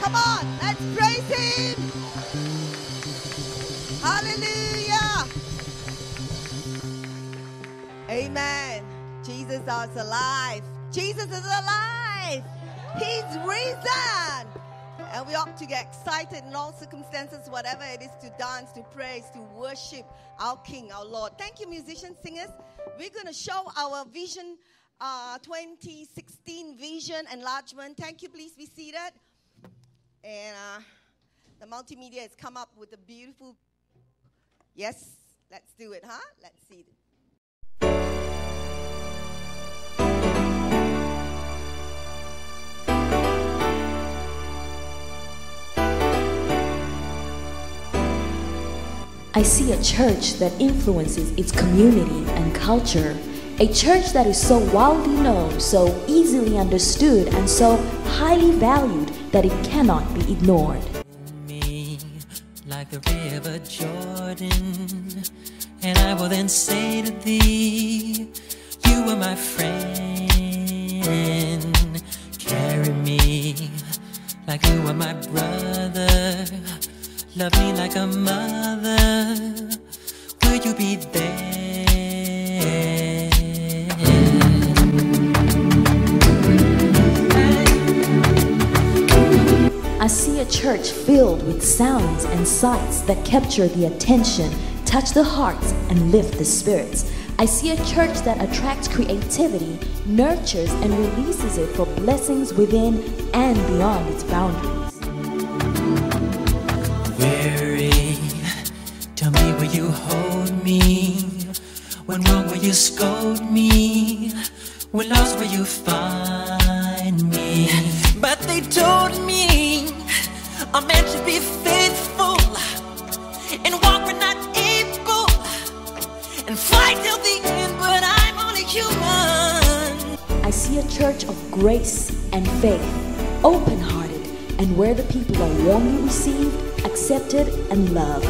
Come on, let's praise Him. Hallelujah. Amen. Jesus is alive. Jesus is alive. He's risen. And we ought to get excited in all circumstances, whatever it is, to dance, to praise, to worship our King, our Lord. Thank you, musicians, singers. We're going to show our vision uh, 2016 vision enlargement. Thank you. Please be seated. And uh, the multimedia has come up with a beautiful. Yes, let's do it, huh? Let's see. I see a church that influences its community and culture. A church that is so widely known, so easily understood, and so highly valued that it cannot be ignored. me like the river Jordan, and I will then say to thee, You are my friend. Carry me like you are my brother. Love me like a mother. Will you be there? A church filled with sounds and sights that capture the attention, touch the hearts, and lift the spirits. I see a church that attracts creativity, nurtures, and releases it for blessings within and beyond its boundaries. weary. Tell me, will you hold me? When wrong, will you scold me? When lost, will you find me? But they told me a man should be faithful and walk when not able and fight till the end. But I'm only human. I see a church of grace and faith, open hearted, and where the people are warmly received, accepted, and loved.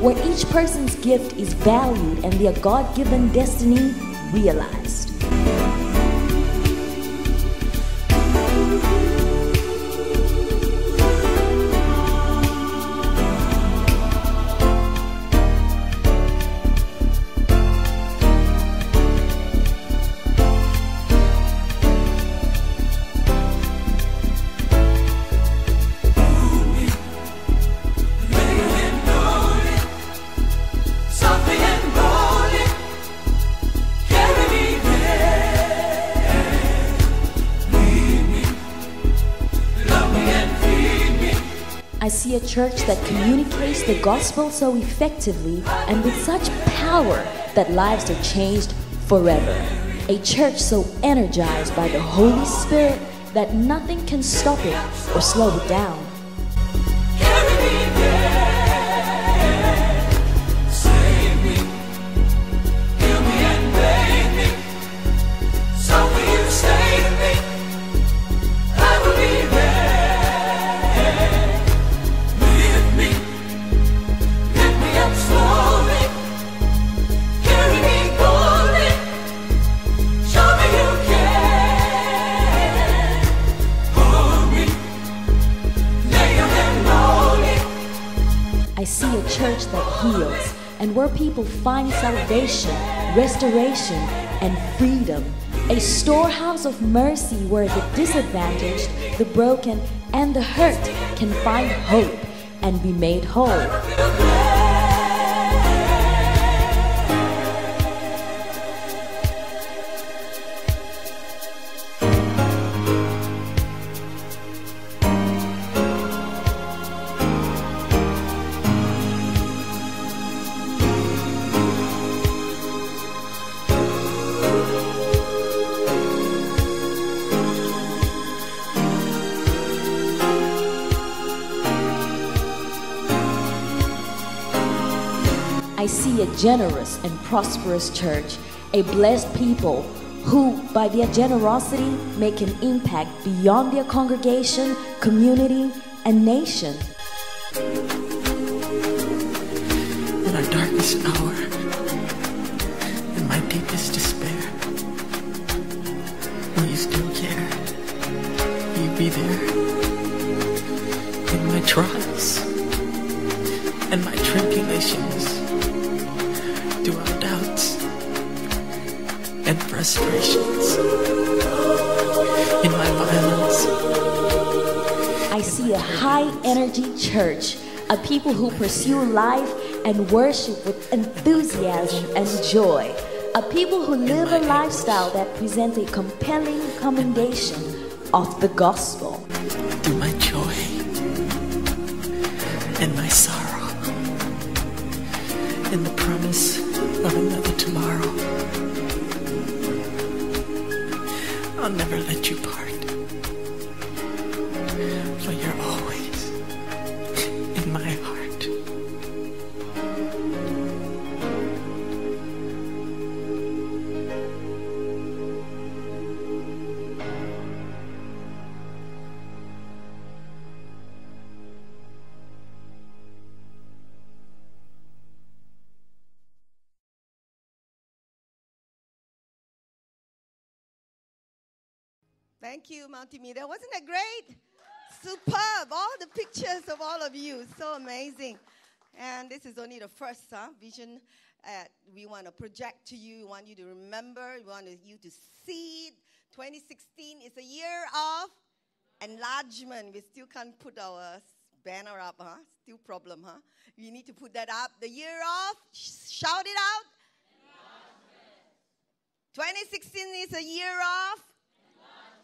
Where each person's gift is valued and their God given destiny realized. Church that communicates the gospel so effectively and with such power that lives are changed forever. A church so energized by the Holy Spirit that nothing can stop it or slow it down. Find salvation, restoration, and freedom. A storehouse of mercy where the disadvantaged, the broken, and the hurt can find hope and be made whole. Generous and prosperous church, a blessed people who, by their generosity, make an impact beyond their congregation, community, and nation. in our darkest hour, high energy church, a people who pursue life and worship with enthusiasm and joy, a people who live a lifestyle that presents a compelling commendation of the gospel. through my joy and my sorrow, in the promise of another tomorrow. I'll never let you part, Thank you, Multimedia. Wasn't that great? Superb. All the pictures of all of you. So amazing. And this is only the first huh, vision uh, we want to project to you. We want you to remember. We want you to see it. 2016 is a year of enlargement. We still can't put our banner up, huh? Still problem, huh? We need to put that up. The year of, shout it out. 2016 is a year of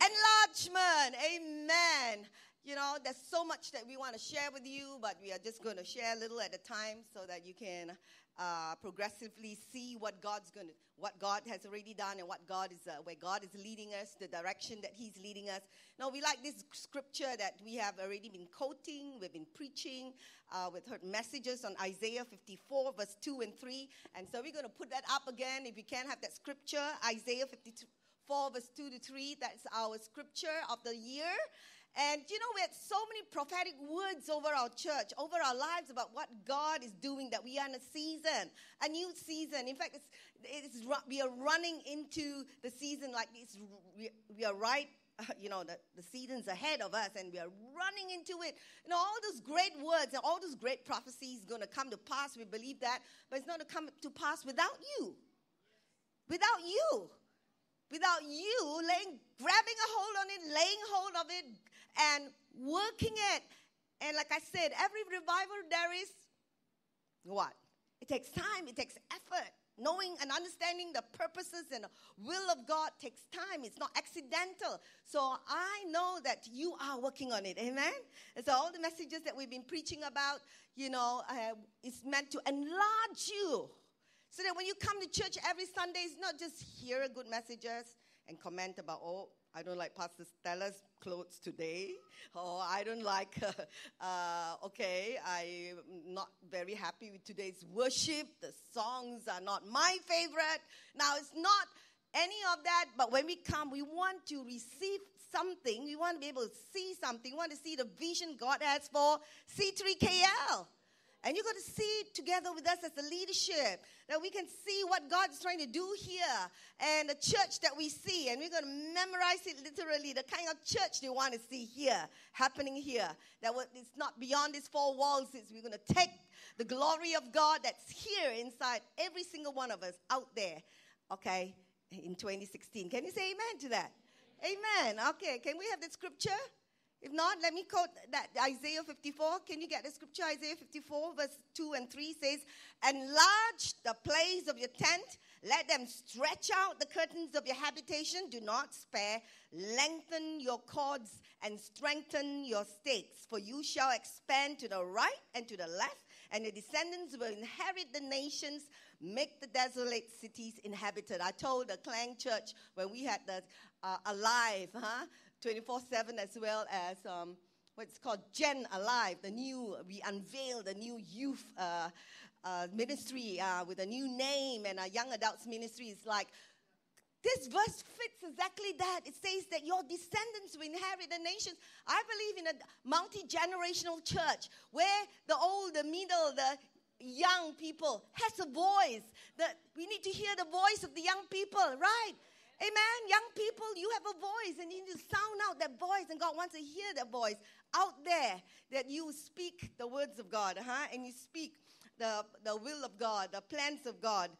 enlargement. Amen. You know, there's so much that we want to share with you, but we are just going to share a little at a time so that you can uh, progressively see what God's going to, what God has already done, and what God is, uh, where God is leading us, the direction that He's leading us. Now, we like this scripture that we have already been quoting, we've been preaching, uh, we've heard messages on Isaiah 54, verse 2 and 3, and so we're going to put that up again. If you can have that scripture, Isaiah 52. 4 verse 2 to 3 that's our scripture of the year. And you know we had so many prophetic words over our church over our lives about what god is doing that we are in a season a new season. In fact it's, it's we are running into the season like it's we, we are right you know the, the season's ahead of us and we are running into it. You know all those great words and all those great prophecies going to come to pass. We believe that but it's not to come to pass without you. Without you without you laying, grabbing a hold on it, laying hold of it, and working it. And like I said, every revival there is what? It takes time, it takes effort. Knowing and understanding the purposes and the will of God takes time. It's not accidental. So I know that you are working on it. Amen? And so all the messages that we've been preaching about, you know, uh, is meant to enlarge you. So that when you come to church every Sunday, it's not just hear good messages and comment about, oh, I don't like Pastor Stella's clothes today, or I don't like, uh, okay, I'm not very happy with today's worship. The songs are not my favorite. Now, it's not any of that, but when we come, we want to receive something. We want to be able to see something. We want to see the vision God has for C3KL. And you're going to see together with us as a leadership that we can see what God's trying to do here and the church that we see. And we're going to memorize it literally, the kind of church they want to see here, happening here. That it's not beyond these four walls. It's we're going to take the glory of God that's here inside every single one of us out there, okay, in 2016. Can you say amen to that? Amen. Okay, can we have the scripture? If not, let me quote that Isaiah 54. Can you get the scripture? Isaiah 54, verse 2 and 3 says, Enlarge the place of your tent, let them stretch out the curtains of your habitation. Do not spare. Lengthen your cords and strengthen your stakes, for you shall expand to the right and to the left, and your descendants will inherit the nations. Make the desolate cities inhabited. I told the Klang Church when we had the uh, Alive, huh? 24 7 as well as um, what's called Gen Alive, the new, we unveiled the new youth uh, uh, ministry uh, with a new name and a young adults ministry. It's like, this verse fits exactly that. It says that your descendants will inherit the nations. I believe in a multi generational church where the old, the middle, the young people has a voice. That we need to hear the voice of the young people, right? Amen. Young people, you have a voice and you need to sound out that voice, and God wants to hear that voice out there that you speak the words of God, huh? And you speak the, the will of God, the plans of God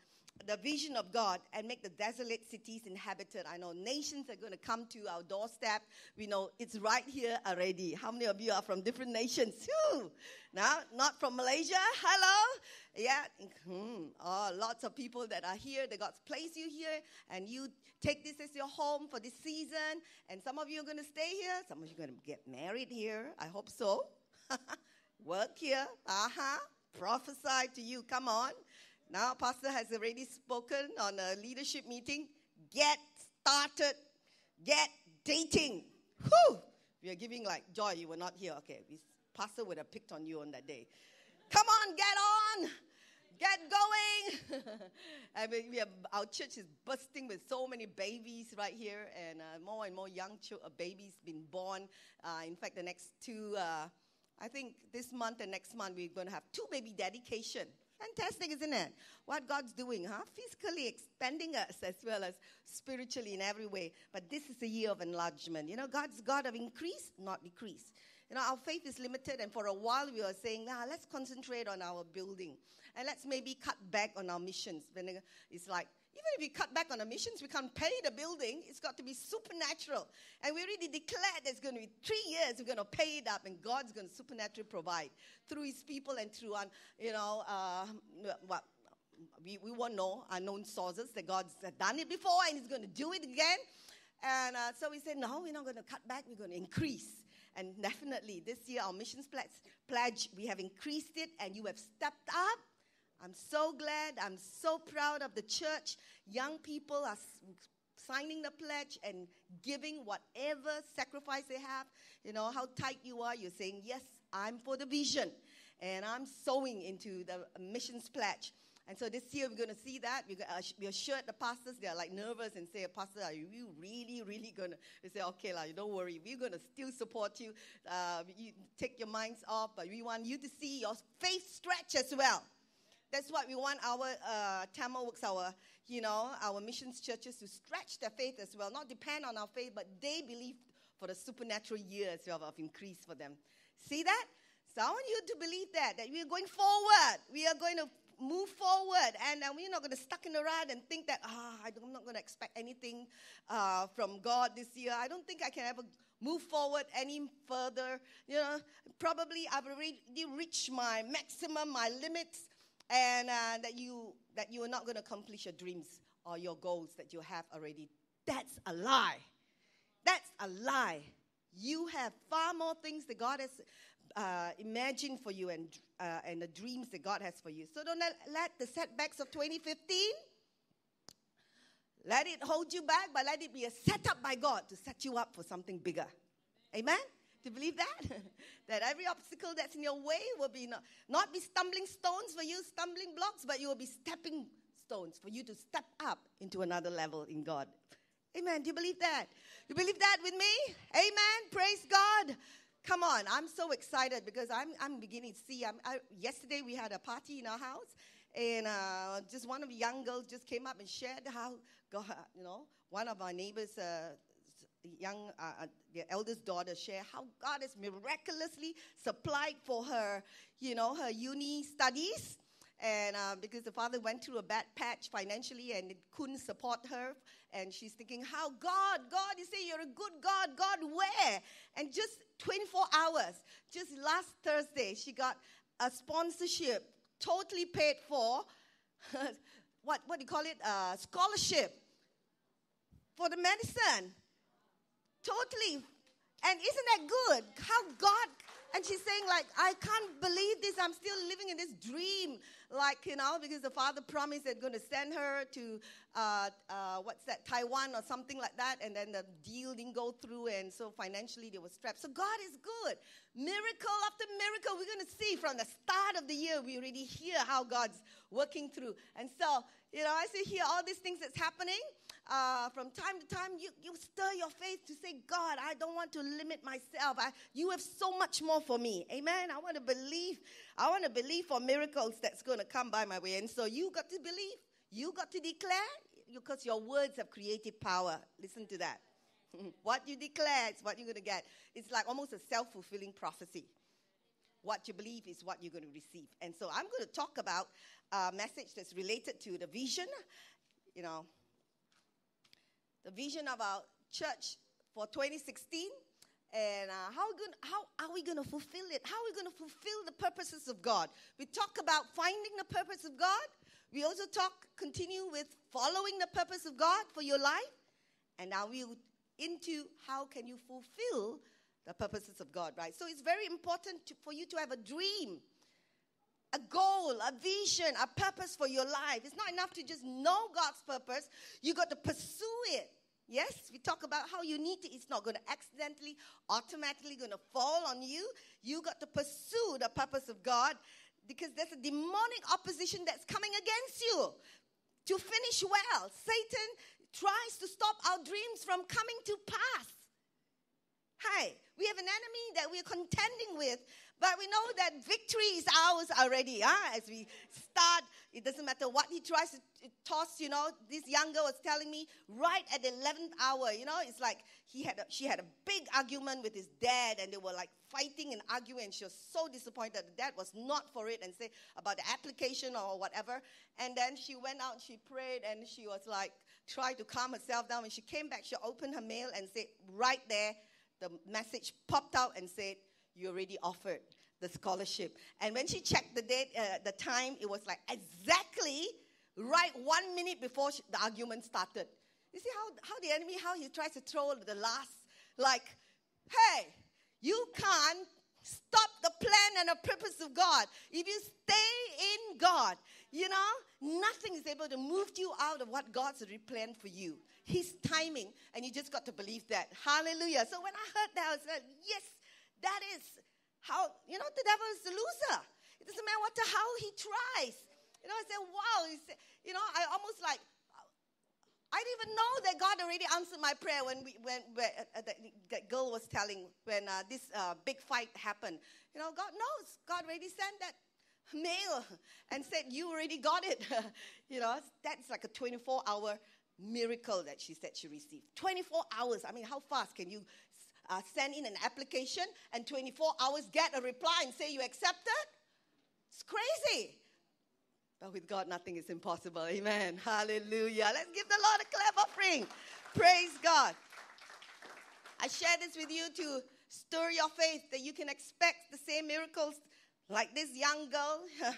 the vision of God and make the desolate cities inhabited. I know nations are going to come to our doorstep. We know it's right here already. How many of you are from different nations? Whew. Now, not from Malaysia. Hello. Yeah. Hmm. Oh, lots of people that are here. That God's placed you here, and you take this as your home for this season. And some of you are going to stay here. Some of you are going to get married here. I hope so. Work here. Uh huh. Prophesy to you. Come on. Now, Pastor has already spoken on a leadership meeting. Get started. Get dating. Whew! We are giving like joy. You were not here. Okay, Pastor would have picked on you on that day. Come on, get on. Get going. I mean, we have, our church is bursting with so many babies right here, and uh, more and more young ch- uh, babies being born. Uh, in fact, the next two, uh, I think this month and next month, we're going to have two baby dedication. Fantastic, isn't it? What God's doing, huh? Physically expanding us as well as spiritually in every way. But this is a year of enlargement. You know, God's God of increase, not decrease. You know, our faith is limited, and for a while we were saying, nah, let's concentrate on our building. And let's maybe cut back on our missions. When it's like, even if we cut back on the missions, we can't pay the building. It's got to be supernatural. And we already declared there's going to be three years, we're going to pay it up, and God's going to supernaturally provide through his people and through, you know, uh, what, we, we won't know unknown sources that God's done it before and he's going to do it again. And uh, so we said, no, we're not going to cut back, we're going to increase. And definitely this year, our missions pledge, we have increased it, and you have stepped up I'm so glad. I'm so proud of the church. Young people are signing the pledge and giving whatever sacrifice they have. You know how tight you are. You're saying, Yes, I'm for the vision. And I'm sowing into the missions pledge. And so this year we're going to see that. We're, uh, the pastors, they're like nervous and say, Pastor, are you really, really going to? They say, okay, la, don't worry. We're going to still support you. Uh, you. Take your minds off, but we want you to see your faith stretch as well. That's what we want our uh, Tamil works, our, you know, our missions churches to stretch their faith as well. Not depend on our faith, but they believe for the supernatural years of, of increase for them. See that? So I want you to believe that, that we are going forward. We are going to move forward and, and we're not going to stuck in the rut and think that ah, i'm not going to expect anything uh, from god this year i don't think i can ever move forward any further you know probably i've already reached my maximum my limits and uh, that you that you are not going to accomplish your dreams or your goals that you have already. That's a lie. That's a lie. You have far more things that God has uh, imagined for you and uh, and the dreams that God has for you. So don't let, let the setbacks of 2015 let it hold you back, but let it be a setup by God to set you up for something bigger. Amen. Do you believe that? that every obstacle that's in your way will be not, not be stumbling stones for you, stumbling blocks, but you will be stepping stones for you to step up into another level in God. Amen. Do you believe that? You believe that with me? Amen. Praise God. Come on, I'm so excited because I'm, I'm beginning to see. I'm, I, yesterday we had a party in our house, and uh, just one of the young girls just came up and shared how God, you know, one of our neighbors' uh, young, uh, uh, the eldest daughter share how God has miraculously supplied for her, you know, her uni studies. And uh, because the father went through a bad patch financially and it couldn't support her, and she's thinking, How God, God, you say you're a good God, God, where? And just 24 hours, just last Thursday, she got a sponsorship, totally paid for. what, what do you call it? Uh, scholarship for the medicine. Totally. And isn't that good? How God, and she's saying, like, I can't believe this. I'm still living in this dream. Like, you know, because the father promised they're going to send her to, uh, uh, what's that, Taiwan or something like that. And then the deal didn't go through. And so financially they were strapped. So God is good. Miracle after miracle, we're going to see from the start of the year, we already hear how God's working through. And so, you know, as you hear all these things that's happening, uh, from time to time, you, you stir your faith to say, God, I don't want to limit myself. I, you have so much more for me. Amen. I want to believe. I want to believe for miracles that's going to come by my way. And so you got to believe. You got to declare. because your words have creative power. Listen to that. what you declare is what you're going to get. It's like almost a self fulfilling prophecy. What you believe is what you're going to receive. And so I'm going to talk about a message that's related to the vision, you know, the vision of our church for 2016 and uh, how, how are we going to fulfill it? How are we going to fulfill the purposes of God? We talk about finding the purpose of God. We also talk, continue with following the purpose of God for your life. And now we into how can you fulfill the purposes of God, right? So it's very important to, for you to have a dream, a goal, a vision, a purpose for your life. It's not enough to just know God's purpose. You got to pursue it. Yes, we talk about how you need to. It's not going to accidentally, automatically going to fall on you. You got to pursue the purpose of God because there's a demonic opposition that's coming against you to finish well. Satan tries to stop our dreams from coming to pass. Hi, we have an enemy that we're contending with, but we know that victory is ours already. Huh? As we start, it doesn't matter what he tries to toss. You know, this young girl was telling me right at the eleventh hour. You know, it's like he had a, she had a big argument with his dad, and they were like fighting and arguing. And she was so disappointed. The dad was not for it, and say about the application or whatever. And then she went out, she prayed, and she was like tried to calm herself down. When she came back, she opened her mail and said, right there, the message popped out and said, You already offered the scholarship. And when she checked the date, uh, the time, it was like exactly right one minute before she, the argument started. You see how, how the enemy, how he tries to throw the last, like, hey, you can't stop the plan and the purpose of God. If you stay in God, you know, nothing is able to move you out of what God's planned for you. His timing, and you just got to believe that. Hallelujah. So when I heard that, I was like, yes, that is how, you know, the devil is the loser. It doesn't matter what the, how he tries. You know, I said, wow. You know, I almost like, I didn't even know that God already answered my prayer when, we, when, when uh, that, that, girl was telling when uh, this uh, big fight happened. You know, God knows. God already sent that mail and said, You already got it. you know, that's like a 24 hour miracle that she said she received. 24 hours. I mean, how fast can you uh, send in an application and 24 hours get a reply and say you accepted? It's crazy. But with God, nothing is impossible. Amen. Hallelujah. Let's give the Lord a clap offering. Praise God. I share this with you to stir your faith that you can expect the same miracles like this young girl.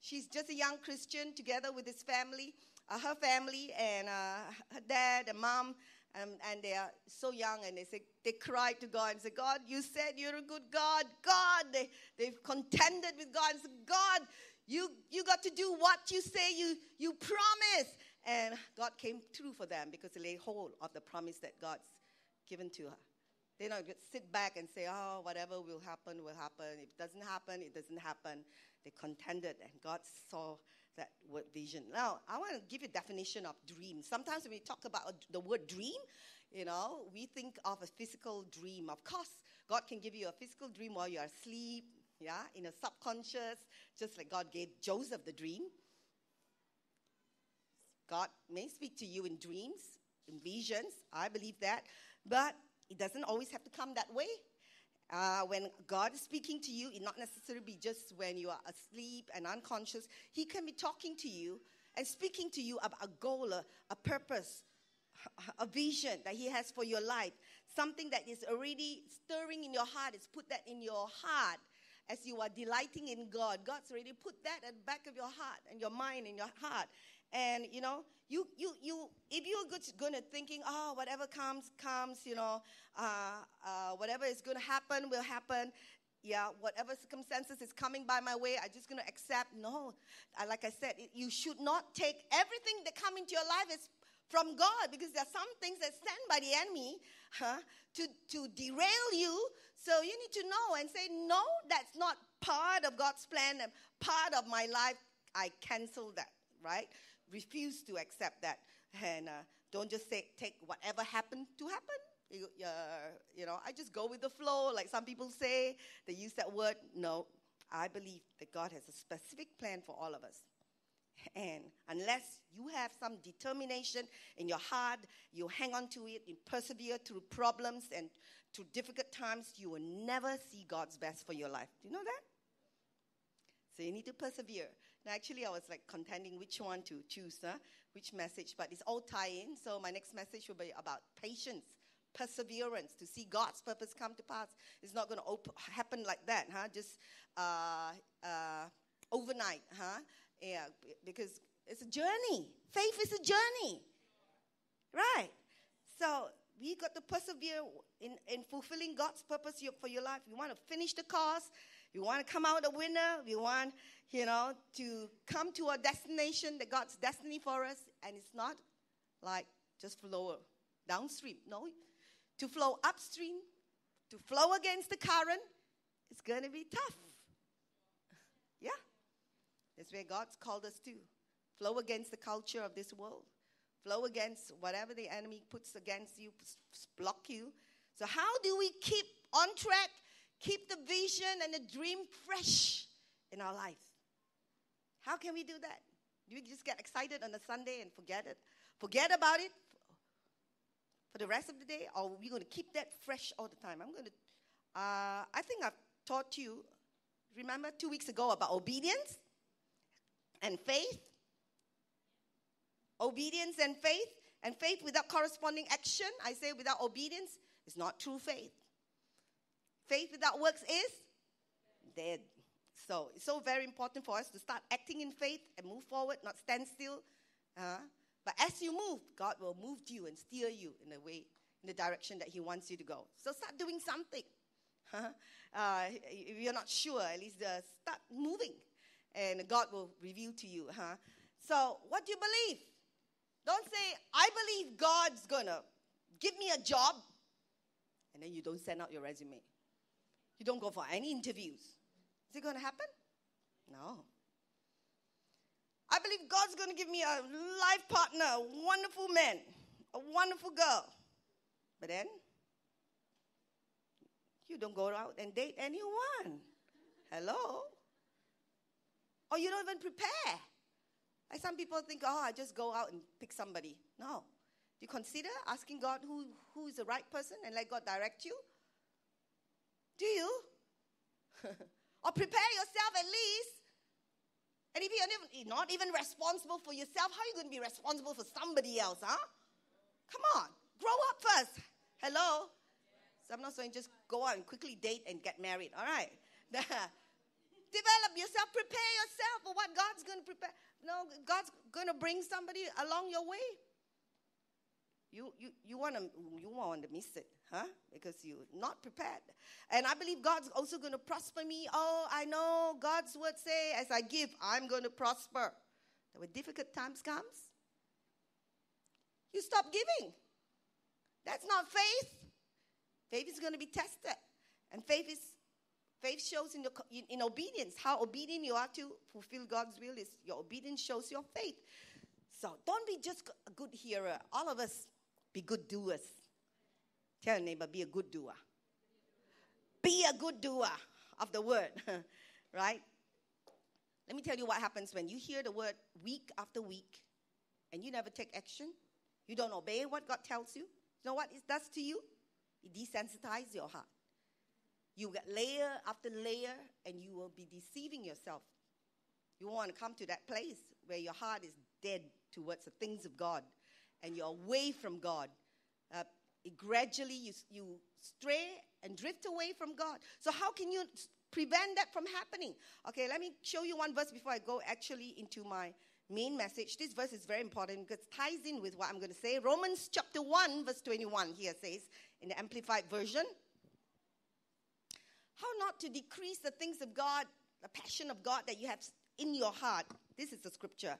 She's just a young Christian together with his family uh, her family and uh, her dad and mom, um, and they are so young, and they say they cried to God and said, "God, you said you're a good God. God, they they've contended with God and said, God, you you got to do what you say you you promise." And God came through for them because they lay hold of the promise that God's given to her. They don't just sit back and say, "Oh, whatever will happen will happen. If it doesn't happen, it doesn't happen." They contended, and God saw that word vision. Now, I want to give you a definition of dream. Sometimes when we talk about the word dream, you know, we think of a physical dream. Of course, God can give you a physical dream while you're asleep, yeah, in a subconscious, just like God gave Joseph the dream. God may speak to you in dreams, in visions. I believe that. But it doesn't always have to come that way. Uh, when God is speaking to you, it not necessarily be just when you are asleep and unconscious. He can be talking to you and speaking to you about a goal, a, a purpose, a vision that He has for your life. Something that is already stirring in your heart. It's put that in your heart as you are delighting in God. God's already put that at the back of your heart and your mind and your heart. And you know, you you you if you're good, going to thinking, oh, whatever comes comes, you know, uh, uh, whatever is going to happen will happen. Yeah, whatever circumstances is coming by my way, I'm just going to accept. No, I, like I said, you should not take everything that come into your life as from God because there are some things that sent by the enemy huh, to, to derail you. So you need to know and say, no, that's not part of God's plan and part of my life. I cancel that, right? Refuse to accept that. And uh, don't just say, take whatever happened to happen. You, uh, you know, I just go with the flow, like some people say. They use that word. No, I believe that God has a specific plan for all of us. And unless you have some determination in your heart, you hang on to it, you persevere through problems and through difficult times, you will never see God's best for your life. Do you know that? So you need to persevere. Actually, I was like contending which one to choose, huh? which message, but it's all tie in. So my next message will be about patience, perseverance, to see God's purpose come to pass. It's not going to op- happen like that, huh? Just uh, uh, overnight, huh? Yeah, because it's a journey. Faith is a journey, right? So we got to persevere in, in fulfilling God's purpose for your life. You want to finish the course. You want to come out a winner. You want, you know, to come to a destination that God's destiny for us. And it's not like just flow downstream. No, to flow upstream, to flow against the current, it's going to be tough. Yeah. That's where God's called us to. Flow against the culture of this world. Flow against whatever the enemy puts against you, block you. So, how do we keep on track, keep the vision and the dream fresh in our life? How can we do that? Do we just get excited on a Sunday and forget it? Forget about it for the rest of the day? Or are we going to keep that fresh all the time? I'm going to, uh, I think I've taught you, remember two weeks ago about obedience and faith? Obedience and faith. And faith without corresponding action, I say without obedience, is not true faith. Faith without works is dead. So it's so very important for us to start acting in faith and move forward, not stand still. Uh, but as you move, God will move you and steer you in the way, in the direction that He wants you to go. So start doing something. Uh, if you're not sure, at least uh, start moving, and God will reveal to you. Huh? So, what do you believe? Don't say, I believe God's gonna give me a job, and then you don't send out your resume. You don't go for any interviews. Is it gonna happen? No. I believe God's gonna give me a life partner, a wonderful man, a wonderful girl. But then, you don't go out and date anyone. Hello? Or you don't even prepare. Like some people think, oh, I just go out and pick somebody. No. You consider asking God who, who is the right person and let God direct you? Do you? or prepare yourself at least. And if you're not even responsible for yourself, how are you going to be responsible for somebody else, huh? Come on, grow up first. Hello? So I'm not saying just go out and quickly date and get married, all right? Develop yourself, prepare yourself for what God's going to prepare. No, God's going to bring somebody along your way. You, you, you want to you want to miss it, huh? Because you're not prepared. And I believe God's also going to prosper me. Oh, I know God's word say, as I give, I'm going to prosper. When difficult times comes, you stop giving. That's not faith. Faith is going to be tested. And faith is faith shows in, your, in, in obedience. How obedient you are to fulfill God's will is your obedience shows your faith. So don't be just a good hearer. All of us be good doers. Tell your neighbor, be a good doer. Be a good doer of the word, right? Let me tell you what happens when you hear the word week after week and you never take action. You don't obey what God tells you. You know what it does to you? It desensitizes your heart. You get layer after layer, and you will be deceiving yourself. You want to come to that place where your heart is dead towards the things of God, and you're away from God. Uh, gradually, you, you stray and drift away from God. So, how can you prevent that from happening? Okay, let me show you one verse before I go actually into my main message. This verse is very important because it ties in with what I'm going to say. Romans chapter 1, verse 21 here says in the Amplified Version How not to decrease the things of God, the passion of God that you have in your heart. This is the scripture.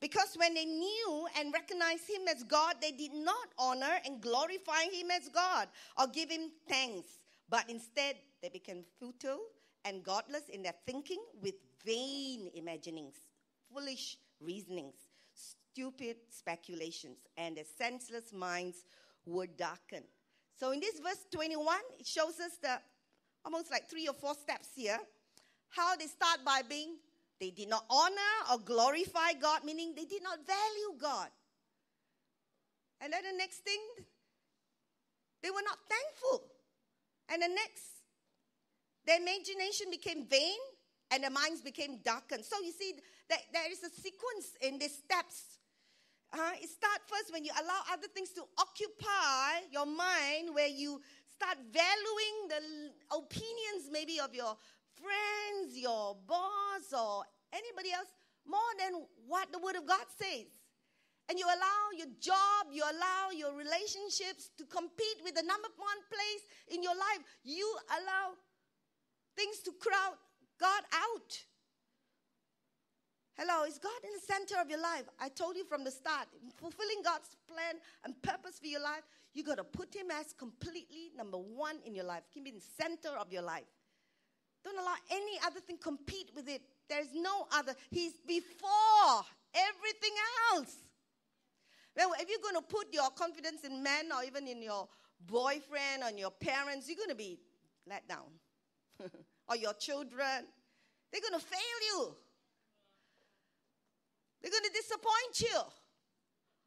Because when they knew and recognized him as God, they did not honor and glorify him as God or give him thanks, but instead they became futile and godless in their thinking with vain imaginings, foolish reasonings, stupid speculations, and their senseless minds were darkened. So in this verse 21, it shows us the almost like three or four steps here. How they start by being They did not honor or glorify God, meaning they did not value God. And then the next thing, they were not thankful. And the next, their imagination became vain and their minds became darkened. So you see, that there is a sequence in these steps. Uh, it starts first when you allow other things to occupy your mind, where you start valuing the opinions maybe of your friends, your boss, or anybody else more than what the Word of God says. And you allow your job, you allow your relationships to compete with the number one place in your life. You allow things to crowd God out. Hello, is God in the center of your life? I told you from the start, fulfilling God's plan and purpose for your life, you got to put Him as completely number one in your life. Keep Him in the center of your life. Don't allow any other thing compete with it. There's no other. He's before everything else. Well, if you're going to put your confidence in men or even in your boyfriend or your parents, you're going to be let down. or your children, they're going to fail you. They're going to disappoint you.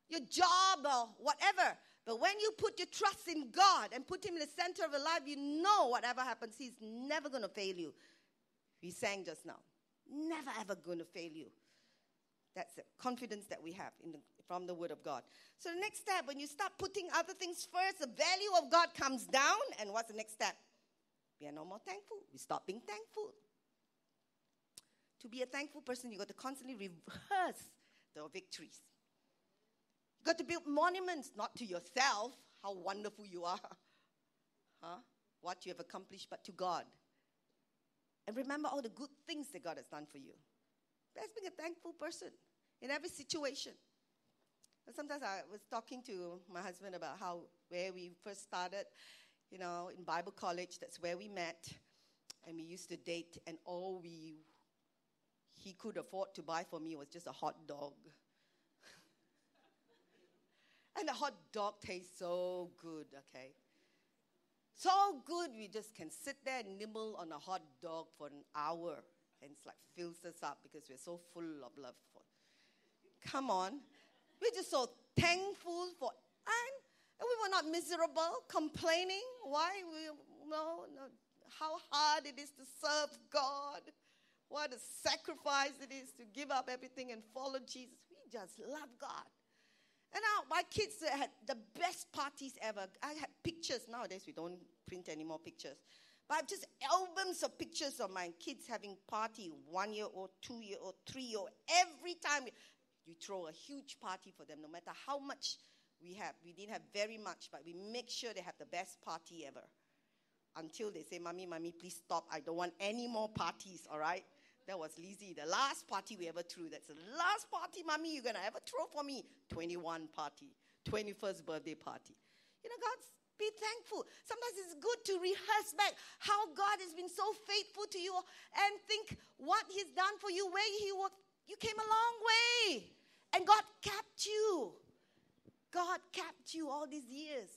Your job or whatever. But when you put your trust in God and put Him in the center of your life, you know whatever happens, He's never going to fail you. We sang just now. Never ever going to fail you. That's the confidence that we have the, from the Word of God. So the next step, when you start putting other things first, the value of God comes down. And what's the next step? We are no more thankful. We stop being thankful. To be a thankful person, you got to constantly rehearse the victories. You got to build monuments, not to yourself, how wonderful you are, huh? what you have accomplished, but to God. And remember all the good things that God has done for you. That's being a thankful person in every situation. And sometimes I was talking to my husband about how, where we first started, you know, in Bible college, that's where we met. And we used to date, and all we he could afford to buy for me was just a hot dog. And the hot dog tastes so good, okay? So good, we just can sit there and nibble on a hot dog for an hour. And it's like fills us up because we're so full of love for. Come on. We're just so thankful for and and we were not miserable, complaining. Why? We, no, no, how hard it is to serve God. What a sacrifice it is to give up everything and follow Jesus. We just love God. And now my kids had the best parties ever. I had pictures. Nowadays we don't print any more pictures. But I have just albums of pictures of my kids having party, one year old, two year old, three year old. Every time you throw a huge party for them, no matter how much we have. We didn't have very much, but we make sure they have the best party ever. Until they say, Mommy, Mommy, please stop. I don't want any more parties, all right? That was Lizzie, the last party we ever threw. That's the last party, Mommy, you're going to ever throw for me. 21 party, 21st birthday party. You know, God's be thankful. Sometimes it's good to rehearse back how God has been so faithful to you and think what He's done for you, where He was. You came a long way, and God kept you. God kept you all these years.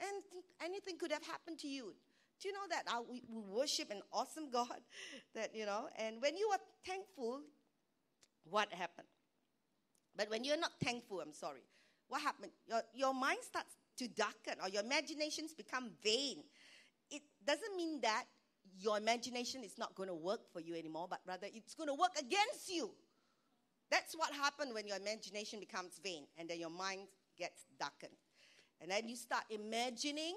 And anything could have happened to you. Do you know that uh, we, we worship an awesome God? That, you know, and when you are thankful, what happened? But when you're not thankful, I'm sorry, what happened? Your, your mind starts to darken or your imaginations become vain. It doesn't mean that your imagination is not going to work for you anymore, but rather it's going to work against you. That's what happened when your imagination becomes vain and then your mind gets darkened. And then you start imagining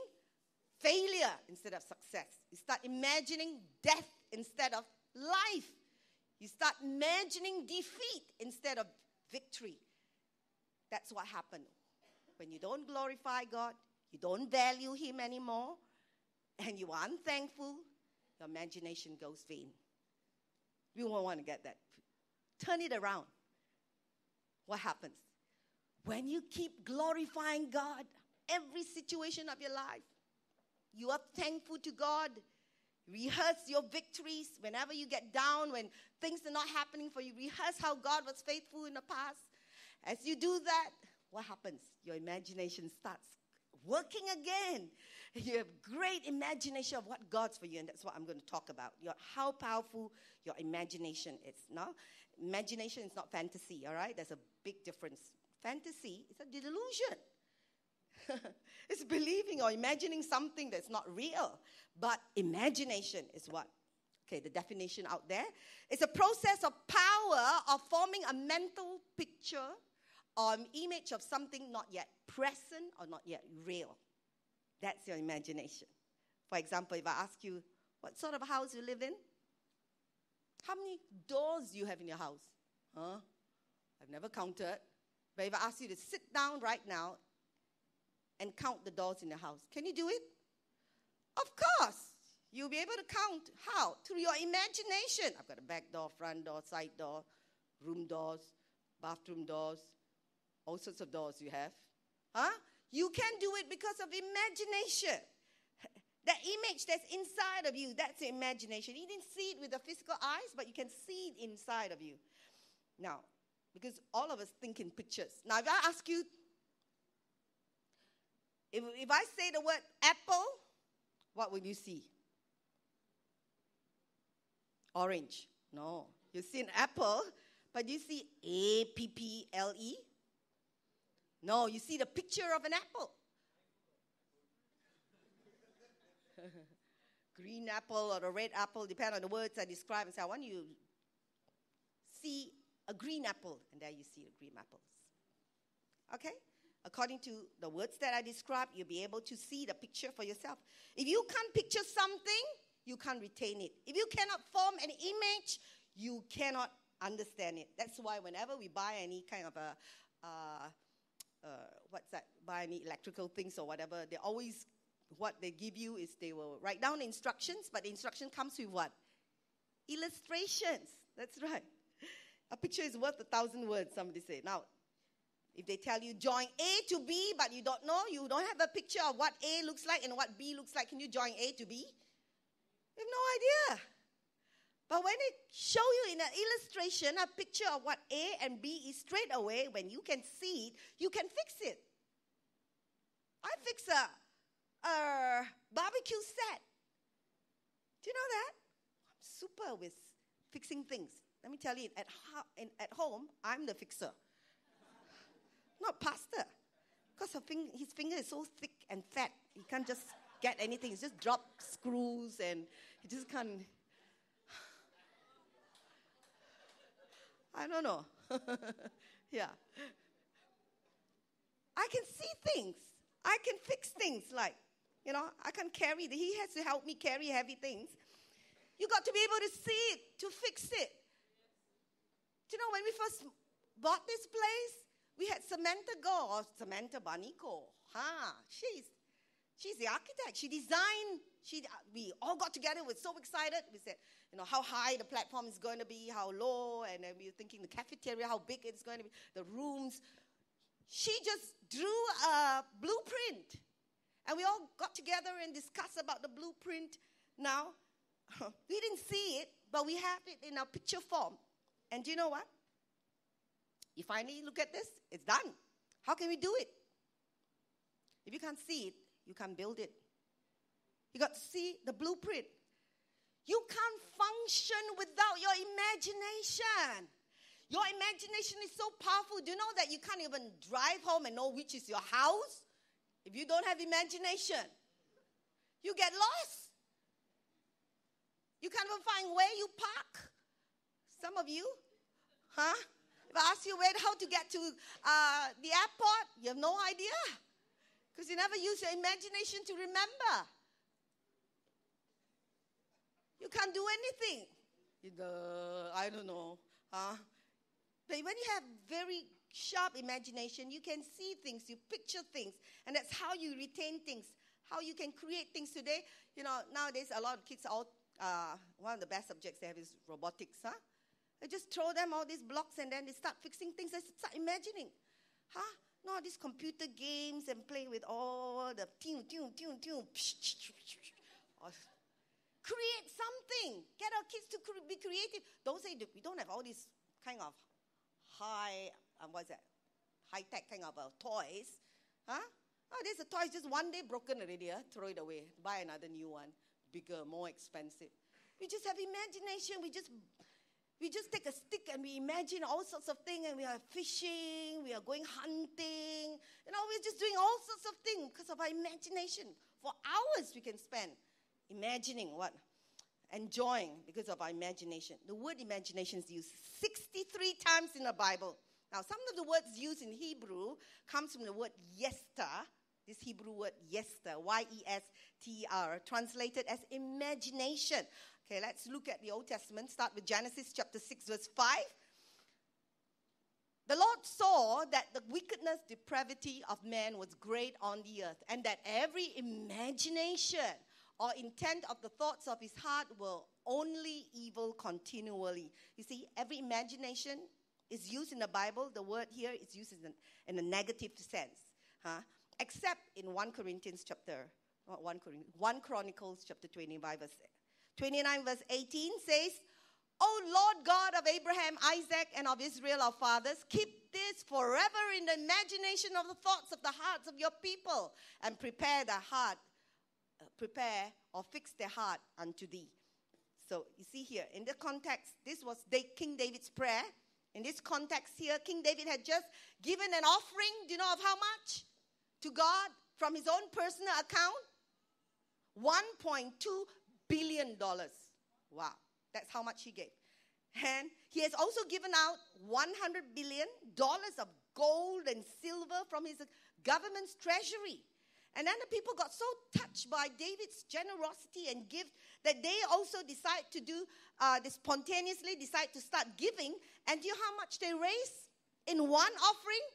failure instead of success. You start imagining death instead of life. You start imagining defeat instead of victory. That's what happened. When you don't glorify God, you don't value Him anymore, and you are unthankful, your imagination goes vain. We won't want to get that. Turn it around. What happens? When you keep glorifying God, every situation of your life, you are thankful to God. Rehearse your victories whenever you get down, when things are not happening for you. Rehearse how God was faithful in the past. As you do that, what happens? Your imagination starts working again. You have great imagination of what God's for you, and that's what I'm going to talk about. Your, how powerful your imagination is. No, imagination is not fantasy. All right, there's a big difference. Fantasy is a delusion. it's believing or imagining something that's not real. But imagination is what? Okay, the definition out there. It's a process of power of forming a mental picture or an image of something not yet present or not yet real. That's your imagination. For example, if I ask you, what sort of house you live in? How many doors do you have in your house? Huh? I've never counted. But if I ask you to sit down right now and count the doors in the house, can you do it? Of course. You'll be able to count. How? Through your imagination. I've got a back door, front door, side door, room doors, bathroom doors, all sorts of doors you have. Huh? You can do it because of imagination. That image that's inside of you, that's imagination. You didn't see it with the physical eyes, but you can see it inside of you. Now, because all of us think in pictures. Now, if I ask you, if, if I say the word apple, what will you see? Orange. No. You see an apple, but you see A P P L E? No, you see the picture of an apple. Green apple or a red apple, depending on the words I describe. And say, I want you see a green apple, and there you see the green apples. Okay? According to the words that I described, you'll be able to see the picture for yourself. If you can't picture something, you can't retain it. If you cannot form an image, you cannot understand it. That's why whenever we buy any kind of a uh, uh, what's that, buy any electrical things or whatever, they always, what they give you is they will write down instructions, but the instruction comes with what? Illustrations. That's right. A picture is worth a thousand words, somebody say. Now, if they tell you join A to B, but you don't know, you don't have a picture of what A looks like and what B looks like, can you join A to B? You have no idea. But when it show you in an illustration a picture of what A and B is straight away, when you can see it, you can fix it. I fix a, a barbecue set. Do you know that? I'm super with fixing things. Let me tell you, at, in, at home, I'm the fixer, not pastor. Because his finger is so thick and fat, he can't just get anything. He just drop screws and he just can't I don't know. yeah. I can see things. I can fix things like, you know, I can carry, he has to help me carry heavy things. You got to be able to see it, to fix it. Do you know, when we first bought this place, we had Samantha Go, or Samantha Banico. Huh? She's, she's the architect. She designed, she, we all got together, we were so excited. We said, you know, how high the platform is going to be, how low, and then we were thinking the cafeteria, how big it's going to be, the rooms. She just drew a blueprint. And we all got together and discussed about the blueprint. Now, we didn't see it, but we have it in a picture form. And do you know what? You finally look at this, it's done. How can we do it? If you can't see it, you can't build it. You got to see the blueprint. You can't function without your imagination. Your imagination is so powerful. Do you know that you can't even drive home and know which is your house if you don't have imagination? You get lost. You can't even find where you park. Some of you, huh? If I ask you where, how to get to uh, the airport, you have no idea because you never use your imagination to remember. You can't do anything. The, I don't know. Huh? But when you have very sharp imagination, you can see things, you picture things, and that's how you retain things, how you can create things today. You know, nowadays a lot of kids all uh, one of the best subjects they have is robotics, huh? They just throw them all these blocks and then they start fixing things. They start imagining, huh? No, these computer games and play with all the tune, tune, tune, tune. Create something. Get our kids to be creative. Don't say we don't have all these kind of high, um, what's that? High tech kind of uh, toys. Huh? Oh, there's a toy just one day broken already. Uh, throw it away. Buy another new one, bigger, more expensive. We just have imagination. We just we just take a stick and we imagine all sorts of things and we are fishing, we are going hunting, you know, we're just doing all sorts of things because of our imagination. For hours we can spend imagining what? Enjoying because of our imagination. The word imagination is used 63 times in the Bible. Now, some of the words used in Hebrew comes from the word yester, this Hebrew word yester, Y E S T R, translated as imagination. Okay, let's look at the Old Testament. Start with Genesis chapter 6, verse 5. The Lord saw that the wickedness, depravity of man was great on the earth, and that every imagination or intent of the thoughts of his heart were only evil continually. You see, every imagination is used in the Bible. The word here is used in, a negative sense, huh? Except in 1 Corinthians chapter, not 1 Corinthians, 1 Chronicles chapter 25, verse 29 verse 18 says, O Lord God of Abraham, Isaac, and of Israel, our fathers, keep this forever in the imagination of the thoughts of the hearts of your people, and prepare their heart, uh, prepare or fix their heart unto thee. So you see here, in the context, this was King David's prayer. In this context here, King David had just given an offering, do you know of how much? To God from his own personal account? 1.2 billion dollars. Wow, that's how much he gave. And he has also given out 100 billion dollars of gold and silver from his government's treasury. And then the people got so touched by David's generosity and gift that they also decide to do, uh, they spontaneously decide to start giving. And do you know how much they raise in one offering?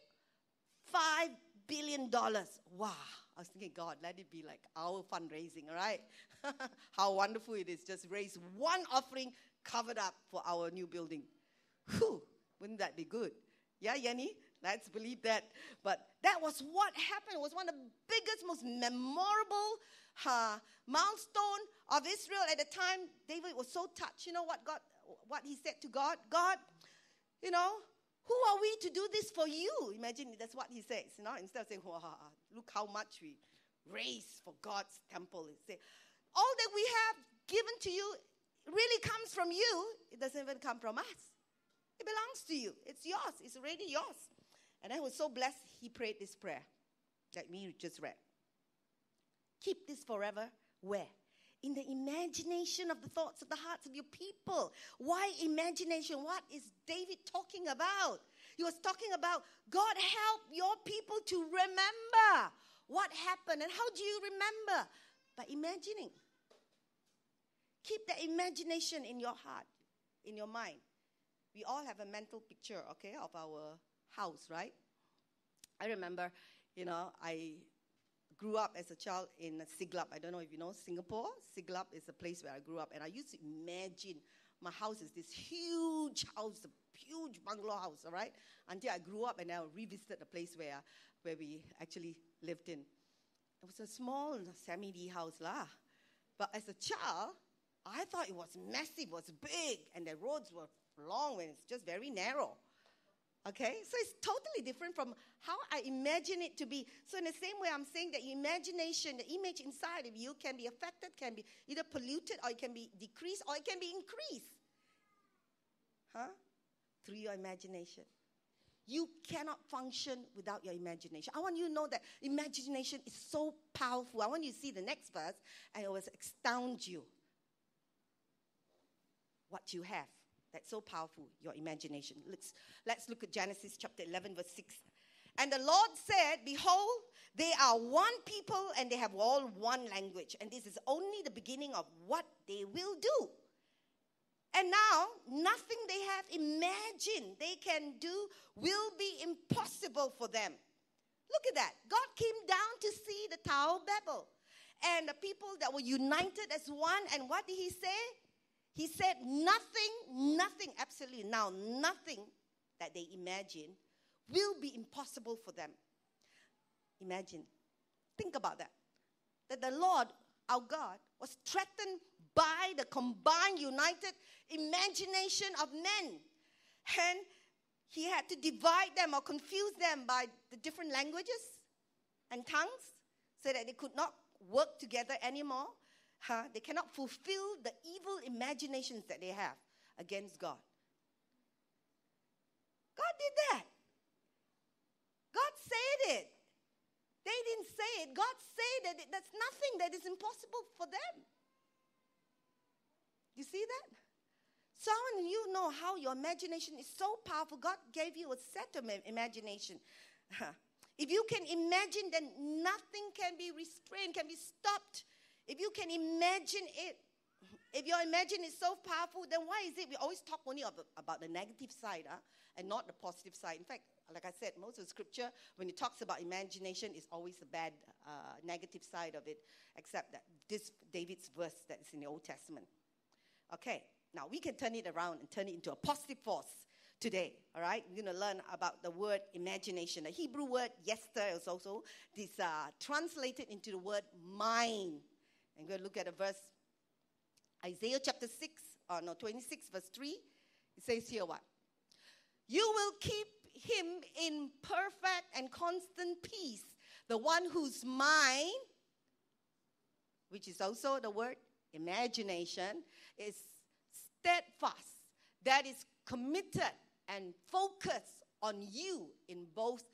Five billion dollars. Wow. I was thinking, God, let it be like our fundraising, all right? How wonderful it is. Just raise one offering covered up for our new building. Whew, wouldn't that be good? Yeah, Yenny? Let's believe that. But that was what happened. It was one of the biggest, most memorable uh, milestone of Israel at the time. David was so touched. You know what God, what he said to God? God, you know, who are we to do this for you? Imagine that's what he says. You know, instead of saying, look how much we raise for God's temple. He say, all that we have given to you really comes from you. It doesn't even come from us. It belongs to you. It's yours. It's already yours. And I was so blessed he prayed this prayer that me just read. Keep this forever where? In the imagination of the thoughts of the hearts of your people. Why imagination? What is David talking about? He was talking about God help your people to remember what happened. And how do you remember? By imagining. Keep the imagination in your heart, in your mind. We all have a mental picture, okay, of our house, right? I remember, you know, I grew up as a child in Siglap. I don't know if you know Singapore. Siglap is a place where I grew up, and I used to imagine my house is this huge house, a huge bungalow house, all right? Until I grew up and I revisited the place where, where we actually lived in. It was a small semi-D house lah. But as a child, I thought it was massive, it was big, and the roads were long and it's just very narrow. Okay? So it's totally different from how I imagine it to be. So, in the same way, I'm saying that imagination, the image inside of you can be affected, can be either polluted, or it can be decreased, or it can be increased. Huh? Through your imagination. You cannot function without your imagination. I want you to know that imagination is so powerful. I want you to see the next verse, and it will astound you what you have. That's so powerful, your imagination. Let's, let's look at Genesis chapter 11, verse 6. And the Lord said, Behold, they are one people and they have all one language. And this is only the beginning of what they will do. And now, nothing they have imagined they can do will be impossible for them. Look at that. God came down to see the Tower of Babel. And the people that were united as one. And what did he say? He said, nothing, nothing, absolutely now, nothing that they imagine will be impossible for them. Imagine. Think about that. That the Lord, our God, was threatened by the combined, united imagination of men. And he had to divide them or confuse them by the different languages. and tongues so that they could not work together anymore. Huh? They cannot fulfill the evil imaginations that they have against God. God did that. God said it. They didn't say it. God said that that's nothing that is impossible for them. You see that? So you know how your imagination is so powerful, God gave you a set of imagination. if you can imagine, then nothing can be restrained, can be stopped. If you can imagine it, if your imagination is so powerful, then why is it we always talk only about, the negative side huh, and not the positive side? In fact, like I said, most of the scripture, when it talks about imagination, is always the bad, uh, negative side of it, except that this David's verse that is in the Old Testament. Okay, now we can turn it around and turn it into a positive force today. All right, we're going to learn about the word imagination. The Hebrew word yester is also this uh, translated into the word mind. We're going to look at a verse, Isaiah chapter 6, or uh, no, 26, verse 3. It says here what? You will keep him in perfect and constant peace, the one whose mind, which is also the word imagination, is steadfast, that is committed and focused on you in both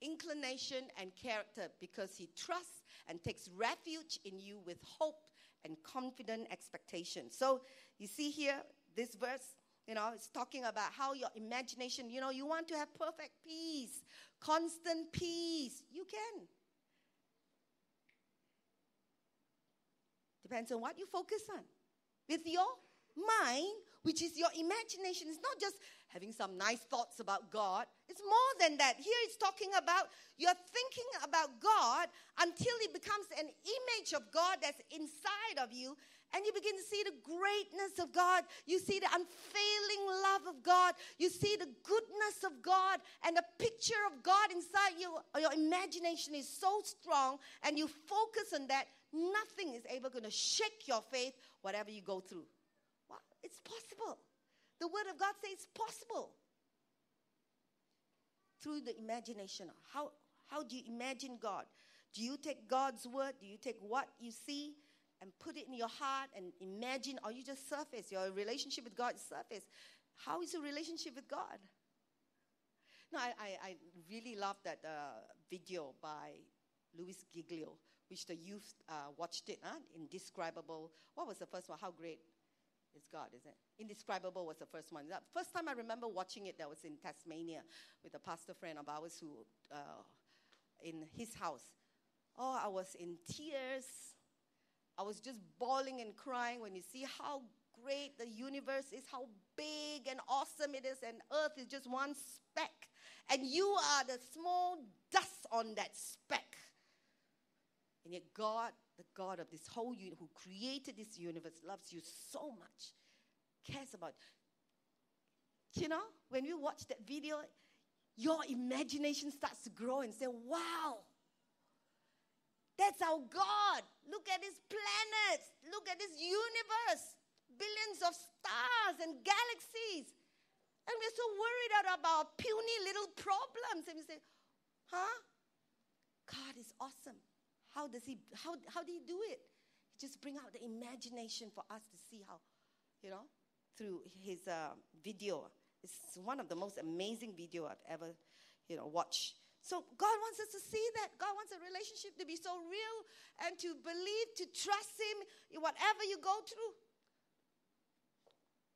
inclination and character because he trusts and takes refuge in you with hope and confident expectation. So you see here, this verse, you know, it's talking about how your imagination, you know, you want to have perfect peace, constant peace. You can. Depends on what you focus on. With your mind, which is your imagination, it's not just having some nice thoughts about God. It's more than that. Here it's talking about you're thinking about God until it becomes an image of God that's inside of you. And you begin to see the greatness of God. You see the unfailing love of God. You see the goodness of God and the picture of God inside you. Your imagination is so strong, and you focus on that. Nothing is ever going to shake your faith, whatever you go through. It's possible. The Word of God says it's possible. Through the imagination. How, how do you imagine God? Do you take God's Word? Do you take what you see and put it in your heart and imagine, or you just surface? Your relationship with God surface. How is your relationship with God? No, I, I, I really love that uh, video by Louie Giglio, which the youth uh, watched it, huh? Indescribable. What was the first one? How great is God, is it? Indescribable was the first one. The first time I remember watching it, that was in Tasmania with a pastor friend of ours who, uh, in his house. Oh, I was in tears. I was just bawling and crying when you see how great the universe is, how big and awesome it is, and Earth is just one speck. And you are the small dust on that speck. And yet, God the God of this whole universe, who created this universe, loves you so much, cares about. You know, when we watch that video, your imagination starts to grow and say, wow, that's our God. Look at this planet. Look at this universe. Billions of stars and galaxies. And we're so worried about puny little problems. And we say, huh? God is awesome. How does he, how, how did he do it? Just bring out the imagination for us to see how, you know, through his uh, video. It's one of the most amazing video I've ever, you know, watched. So God wants us to see that. God wants a relationship to be so real and to believe, to trust Him whatever you go through.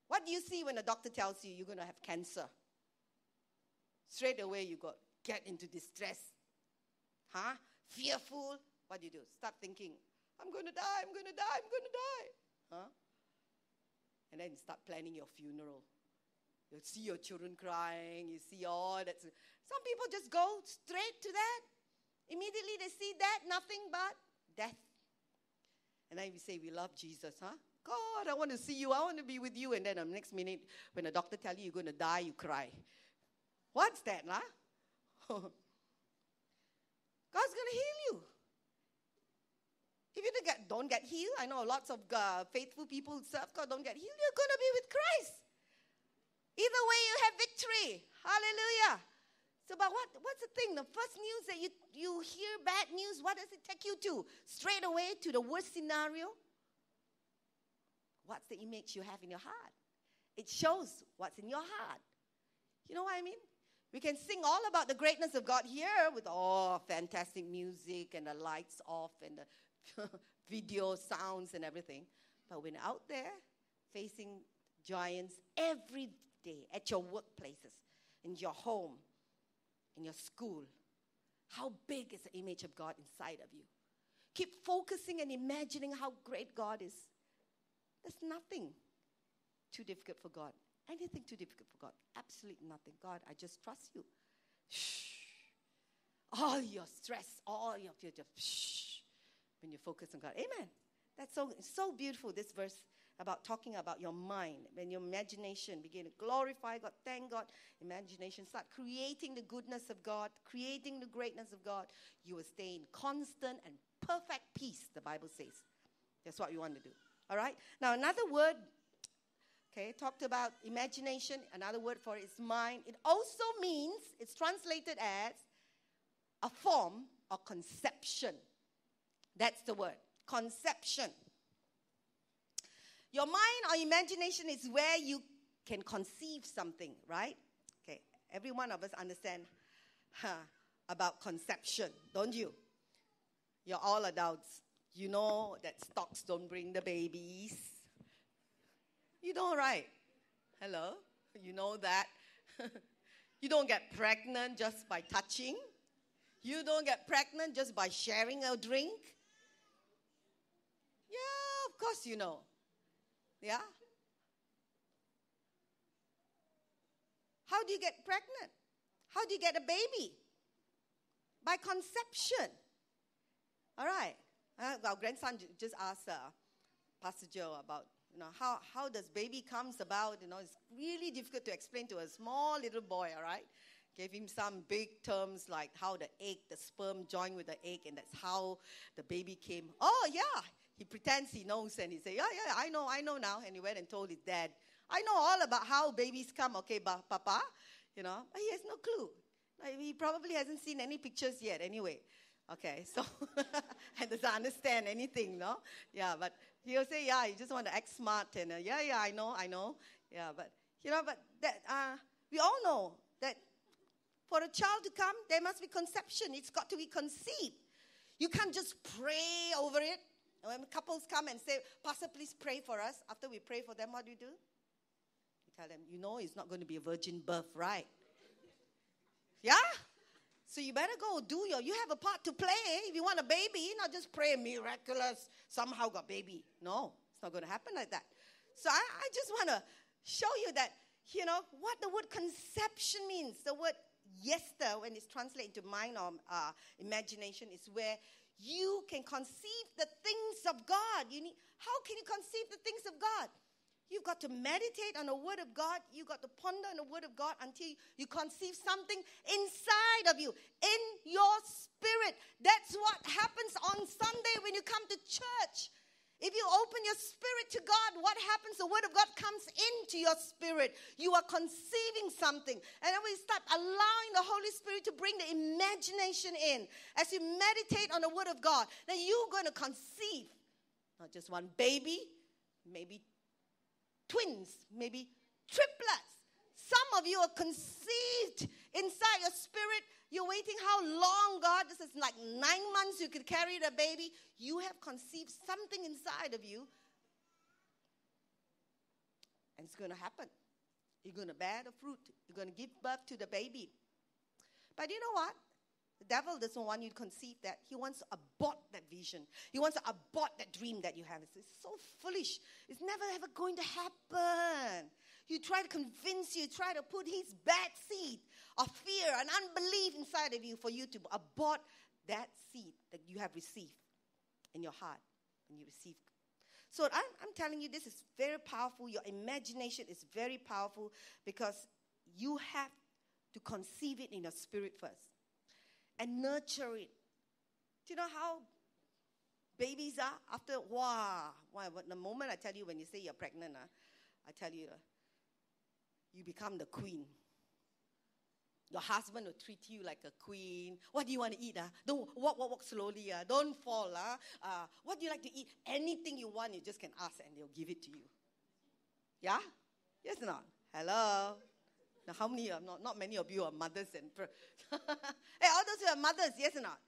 What do you see when a doctor tells you you're going to have cancer? Straight away you got get into distress. Huh? Fearful, what do you do? Start thinking, I'm going to die, I'm going to die, I'm going to die. Huh? And then start planning your funeral. You see your children crying, you see all that. Some people just go straight to that. Immediately they see that, nothing but death. And then we say, We love Jesus, huh? God, I want to see you. I want to be with you. And then the next minute, when the doctor tells you you're going to die, you cry. What's that, huh? God's going to heal you. If you don't get, don't get healed, I know lots of uh, faithful people who serve God don't get healed, you're going to be with Christ. Either way, you have victory. Hallelujah. So, but what, what's the thing? The first news that you, you hear bad news, what does it take you to? Straight away to the worst scenario? What's the image you have in your heart? It shows what's in your heart. You know what I mean? We can sing all about the greatness of God here with all oh, fantastic music and the lights off and the video sounds and everything. But when out there facing giants every day at your workplaces, in your home, in your school, how big is the image of God inside of you? Keep focusing and imagining how great God is. There's nothing too difficult for God. Anything too difficult for God? Absolutely nothing. God, I just trust you. Shh. All your stress, all your fear, just shh. When you focus on God. Amen. That's so, so beautiful, this verse about talking about your mind. When your imagination begin to glorify God, thank God, imagination start creating the goodness of God, creating the greatness of God, you will stay in constant and perfect peace, the Bible says. That's what you want to do. All right? Now, another word, okay, talked about imagination. Another word for it is mind. It also means, it's translated as a form or conception. That's the word conception. Your mind or imagination is where you can conceive something, right? Okay, every one of us understand huh, about conception, don't you? You're all adults. You know that stocks don't bring the babies. You know, right? Hello? You know that. you don't get pregnant just by touching. You don't get pregnant just by sharing a drink. Yeah, of course you know. Yeah? How do you get pregnant? How do you get a baby? By conception. All right. Uh, our grandson just asked uh, Pastor Joe about, you know, how, how does baby comes about? You know, it's really difficult to explain to a small little boy, all right? Gave him some big terms like how the egg, the sperm joined with the egg, and that's how the baby came. Oh, yeah. He pretends he knows and he say, yeah, yeah, I know, I know now. And he went and told his dad, I know all about how babies come, okay, ba- papa? You know, but he has no clue. Like, he probably hasn't seen any pictures yet anyway. Okay, so, and doesn't understand anything, no? Yeah, but he'll say, yeah, you just want to act smart and, uh, yeah, yeah, I know, I know. Yeah, but, you know, but that, uh, we all know that for a child to come, there must be conception. It's got to be conceived. You can't just pray over it and when couples come and say, Pastor, please pray for us, after we pray for them, what do you do? You tell them, you know it's not going to be a virgin birth, right? Yeah? So you better go do your, you have a part to play. If you want a baby, not just pray miraculous, somehow got baby. No, it's not going to happen like that. So I, I just want to show you that, you know, what the word conception means. The word yester, when it's translated into mind or uh, imagination, is where you can conceive the things of God. You need, how can you conceive the things of God? You've got to meditate on the Word of God. You've got to ponder on the Word of God until you conceive something inside of you, in your spirit. That's what happens on Sunday when you come to church. If you open your spirit to God, what happens? The Word of God comes into your spirit. You are conceiving something. And then we start allowing the Holy Spirit to bring the imagination in. As you meditate on the Word of God, then you're going to conceive not just one baby, maybe twins, maybe triplets. Some of you are conceived inside your spirit you're waiting how long, God? This is like nine months you could carry the baby. You have conceived something inside of you. And it's going to happen. You're going to bear the fruit. You're going to give birth to the baby. But you know what? The devil doesn't want you to conceive that. He wants to abort that vision. He wants to abort that dream that you have. It's, it's so foolish. It's never ever going to happen. You try to convince you, try to put his bad seed of fear and unbelief inside of you for you to abort that seed that you have received in your heart when you receive. So I'm, I'm telling you, this is very powerful. Your imagination is very powerful because you have to conceive it in your spirit first and nurture it. Do you know how babies are after wow, wow the moment I tell you when you say you're pregnant, uh, I tell you uh, you become the queen Your husband will treat you like a queen. What do you want to eat? Uh? Don't walk, walk, walk slowly. Uh? Don't fall. Uh? Uh, what do you like to eat? Anything you want, you just can ask and they'll give it to you. Yeah? Yes or not? Hello? Now, how many, not, not many of you are mothers and. hey, all those who are mothers, yes or not?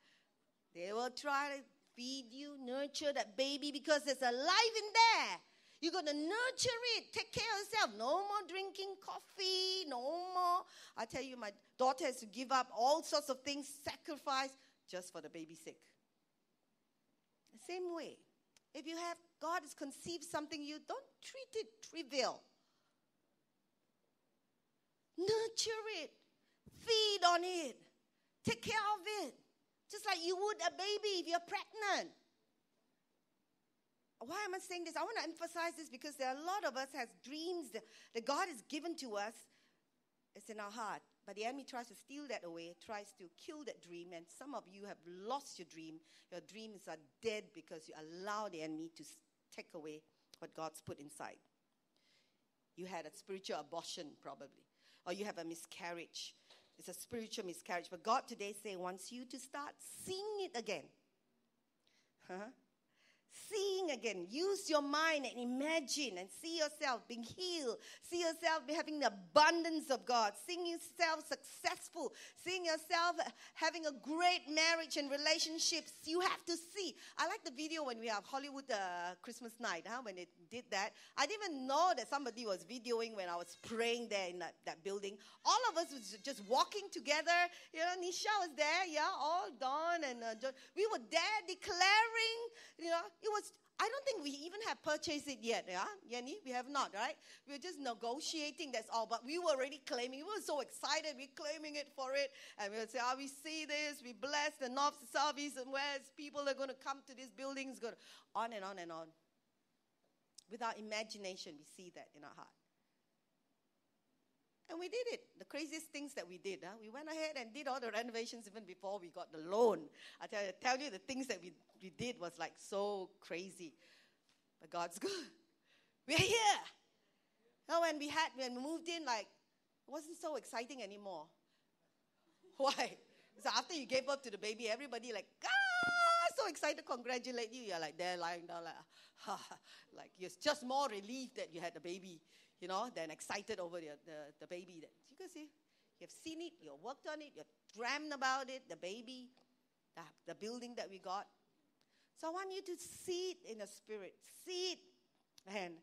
They will try to feed you, nurture that baby because there's a life in there. You're going to nurture it. Take care of yourself. No more drinking coffee. No more. I tell you, my daughter has to give up all sorts of things, sacrifice just for the baby's sake. The same way. If you have, God has conceived something, you don't treat it trivial. Nurture it. Feed on it. Take care of it. Just like you would a baby if you're pregnant why am I saying this? I want to emphasize this because there are a lot of us has dreams that, that God has given to us. It's in our heart. But the enemy tries to steal that away, tries to kill that dream, and some of you have lost your dream. Your dreams are dead because you allow the enemy to take away what God's put inside. You had a spiritual abortion, probably, or you have a miscarriage. It's a spiritual miscarriage. But God today say wants you to start seeing it again. Huh? Seeing again. Use your mind and imagine and see yourself being healed. See yourself having the abundance of God. Seeing yourself successful. Seeing yourself having a great marriage and relationships. You have to see. I like the video when we have Hollywood uh, Christmas night, huh, when they did that. I didn't even know that somebody was videoing when I was praying there in that, that building. All of us was just walking together. You know, Nisha was there, yeah, all done. And uh, we were there declaring, you know, it was, I don't think we even have purchased it yet, yeah? Yenny, we have not, right? We were just negotiating, that's all. But we were already claiming. We were so excited. We are claiming it for it. And we would say, oh, we see this. We bless the north, the south, east, and west. People are going to come to these buildings. Going on and on and on. With our imagination, we see that in our heart. And we did it. The craziest things that we did. Huh? We went ahead and did all the renovations even before we got the loan. I tell you, tell you the things that we, we did was like so crazy. But God's good. We're here. Now, when we had, when we moved in, like, it wasn't so exciting anymore. Why? So after you gave birth to the baby, everybody like, ah, so excited to congratulate you. You're like there lying down like, ha, like you're just more relieved that you had the baby you know, than excited over the, the, the baby. That you can see, you've seen it, you've worked on it, you've dreamed about it, the baby, the, the building that we got. So I want you to see it in the spirit, see it and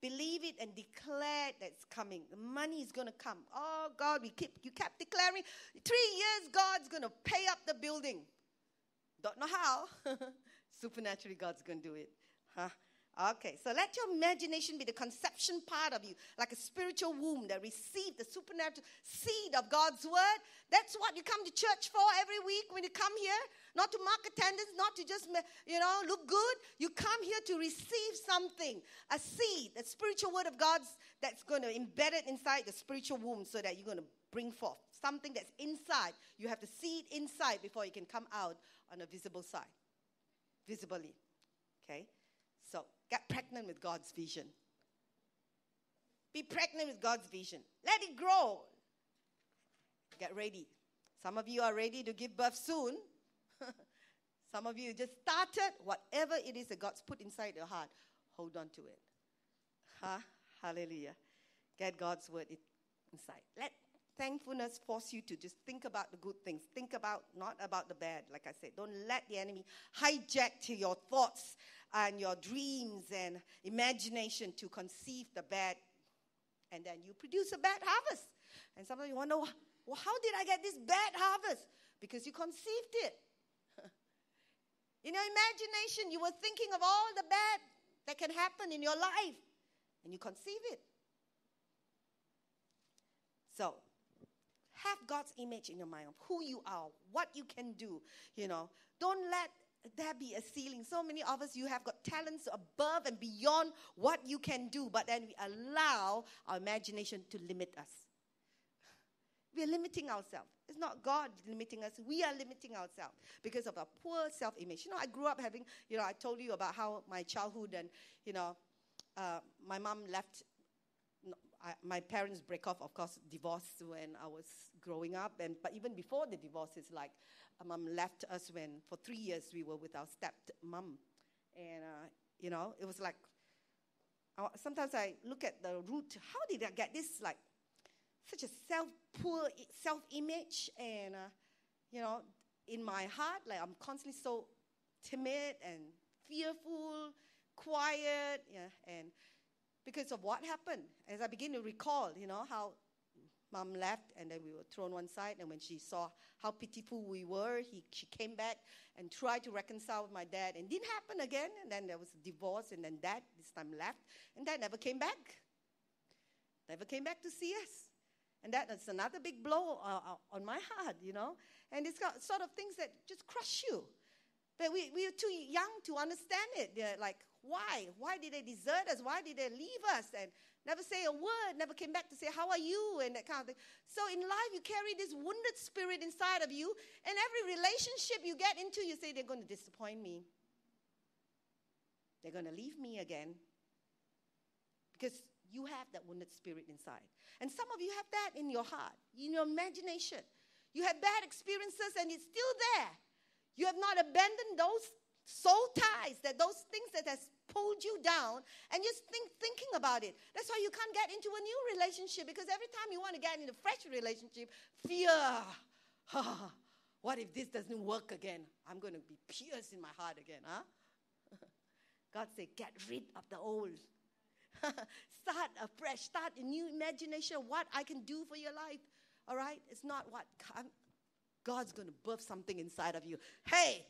believe it and declare that it's coming. The money is going to come. Oh God, we keep you kept declaring three years God's going to pay up the building. Don't know how. Supernaturally, God's going to do it. Huh? Okay, so let your imagination be the conception part of you, like a spiritual womb that received the supernatural seed of God's word. That's what you come to church for every week when you come here. Not to mark attendance, not to just, you know, look good. You come here to receive something, a seed, the spiritual word of God's that's going to embed it inside the spiritual womb so that you're going to bring forth something that's inside. You have to see it inside before you can come out on a visible side, visibly. Okay? Get pregnant with God's vision. Be pregnant with God's vision. Let it grow. Get ready. Some of you are ready to give birth soon. Some of you just started. Whatever it is that God's put inside your heart, hold on to it. Huh? Hallelujah. Get God's word inside. Let thankfulness force you to just think about the good things. Think about, not about the bad, like I said. Don't let the enemy hijack to your thoughts and your dreams and imagination to conceive the bad, and then you produce a bad harvest. And some of you wonder, well, how did I get this bad harvest? Because you conceived it. in your imagination, you were thinking of all the bad that can happen in your life, and you conceive it. So, have God's image in your mind of who you are, what you can do. You know, don't let there be a ceiling. So many of us, you have got talents above and beyond what you can do, but then we allow our imagination to limit us. We are limiting ourselves. It's not God limiting us. We are limiting ourselves because of our poor self image. You know, I grew up having, you know, I told you about how my childhood and, you know, uh, my mom left I, my parents break off, of course, divorced when I was growing up. And, but even before the divorce, it's like uh, mom left us when for three years we were with our step mom. And, uh, you know, it was like, uh, sometimes I look at the root. How did I get this, like, such a self poor self image? And, uh, you know, in my heart, like, I'm constantly so timid and fearful, quiet, yeah, and because of what happened. As I begin to recall, you know, how mom left and then we were thrown one side. And when she saw how pitiful we were, he, she came back and tried to reconcile with my dad. And didn't happen again. And then there was a divorce. And then dad this time left. And dad never came back. Never came back to see us. And that is another big blow uh, uh on my heart, you know. And it's got sort of things that just crush you. But we, we are too young to understand it. They're like, why? Why did they desert us? Why did they leave us? And never say a word, never came back to say, How are you? and that kind of thing. So in life, you carry this wounded spirit inside of you, and every relationship you get into, you say, They're going to disappoint me. They're going to leave me again. Because you have that wounded spirit inside. And some of you have that in your heart, in your imagination. You had bad experiences, and it's still there. You have not abandoned those soul ties, that those things that has pulled you down, and just think thinking about it. That's why you can't get into a new relationship because every time you want to get into a fresh relationship, fear. what if this doesn't work again? I'm going to be pierced in my heart again, huh? God said, get rid of the old. start afresh. Start a new imagination of what I can do for your life. All right? It's not what God's going to birth something inside of you. Hey,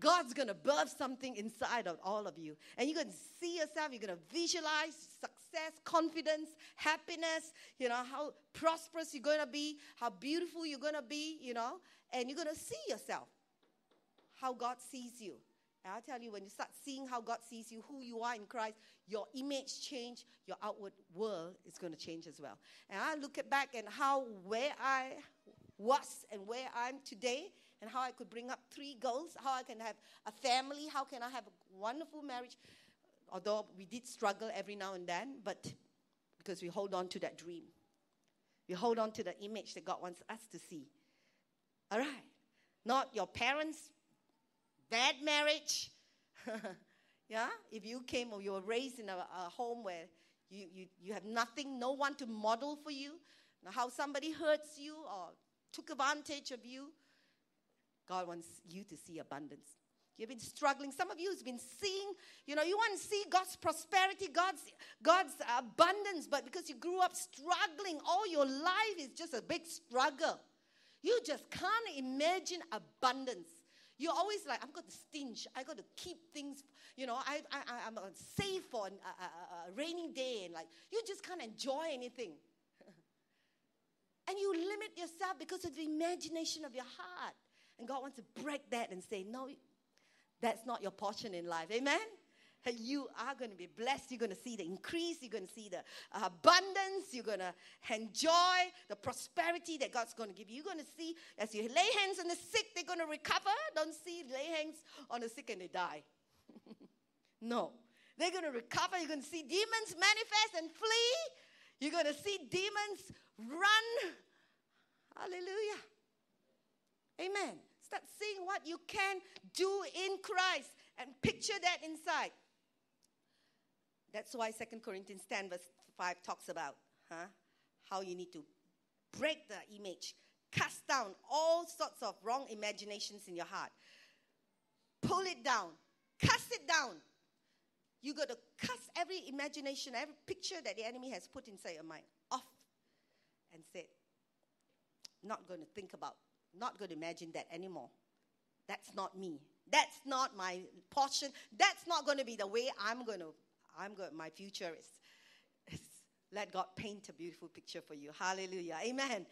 God's going to birth something inside of all of you. And you're going to see yourself, you're going to visualize success, confidence, happiness, you know, how prosperous you're going to be, how beautiful you're going to be, you know, and you're going to see yourself, how God sees you. And I tell you, when you start seeing how God sees you, who you are in Christ, your image change, your outward world is going to change as well. And I look back and how where I was and where I'm today, and how I could bring up three girls, how I can have a family, how can I have a wonderful marriage. Although we did struggle every now and then, but because we hold on to that dream. We hold on to the image that God wants us to see. All right. Not your parents' bad marriage. yeah? If you came or you were raised in a, a home where you, you, you have nothing, no one to model for you, how somebody hurts you or took advantage of you, God wants you to see abundance. You've been struggling. Some of you has been seeing, you know, you want to see God's prosperity, God's God's abundance, but because you grew up struggling, all your life is just a big struggle. You just can't imagine abundance. You're always like, I'm going to stinge. I got to keep things, you know, I, I, I'm save for a, a, a rainy day. And like, you just can't enjoy anything. and you limit yourself because of the imagination of your heart. And God wants to break that and say, no, that's not your portion in life. Amen? You are going to be blessed. You're going to see the increase. You're going to see the abundance. You're going to enjoy the prosperity that God's going to give you. You're going to see as you lay hands on the sick, they're going to recover. Don't see lay hands on the sick and they die. no. They're going to recover. You're going to see demons manifest and flee. You're going to see demons run. Hallelujah. Amen. Start seeing what you can do in Christ and picture that inside. That's why 2 Corinthians 10, verse 5 talks about huh, how you need to break the image, cast down all sorts of wrong imaginations in your heart, pull it down, cast it down. You got to cast every imagination, every picture that the enemy has put inside your mind off and say, not going to think about not going to imagine that anymore. That's not me. That's not my portion. That's not going to be the way I'm going to. I'm going. My future is, is. Let God paint a beautiful picture for you. Hallelujah. Amen.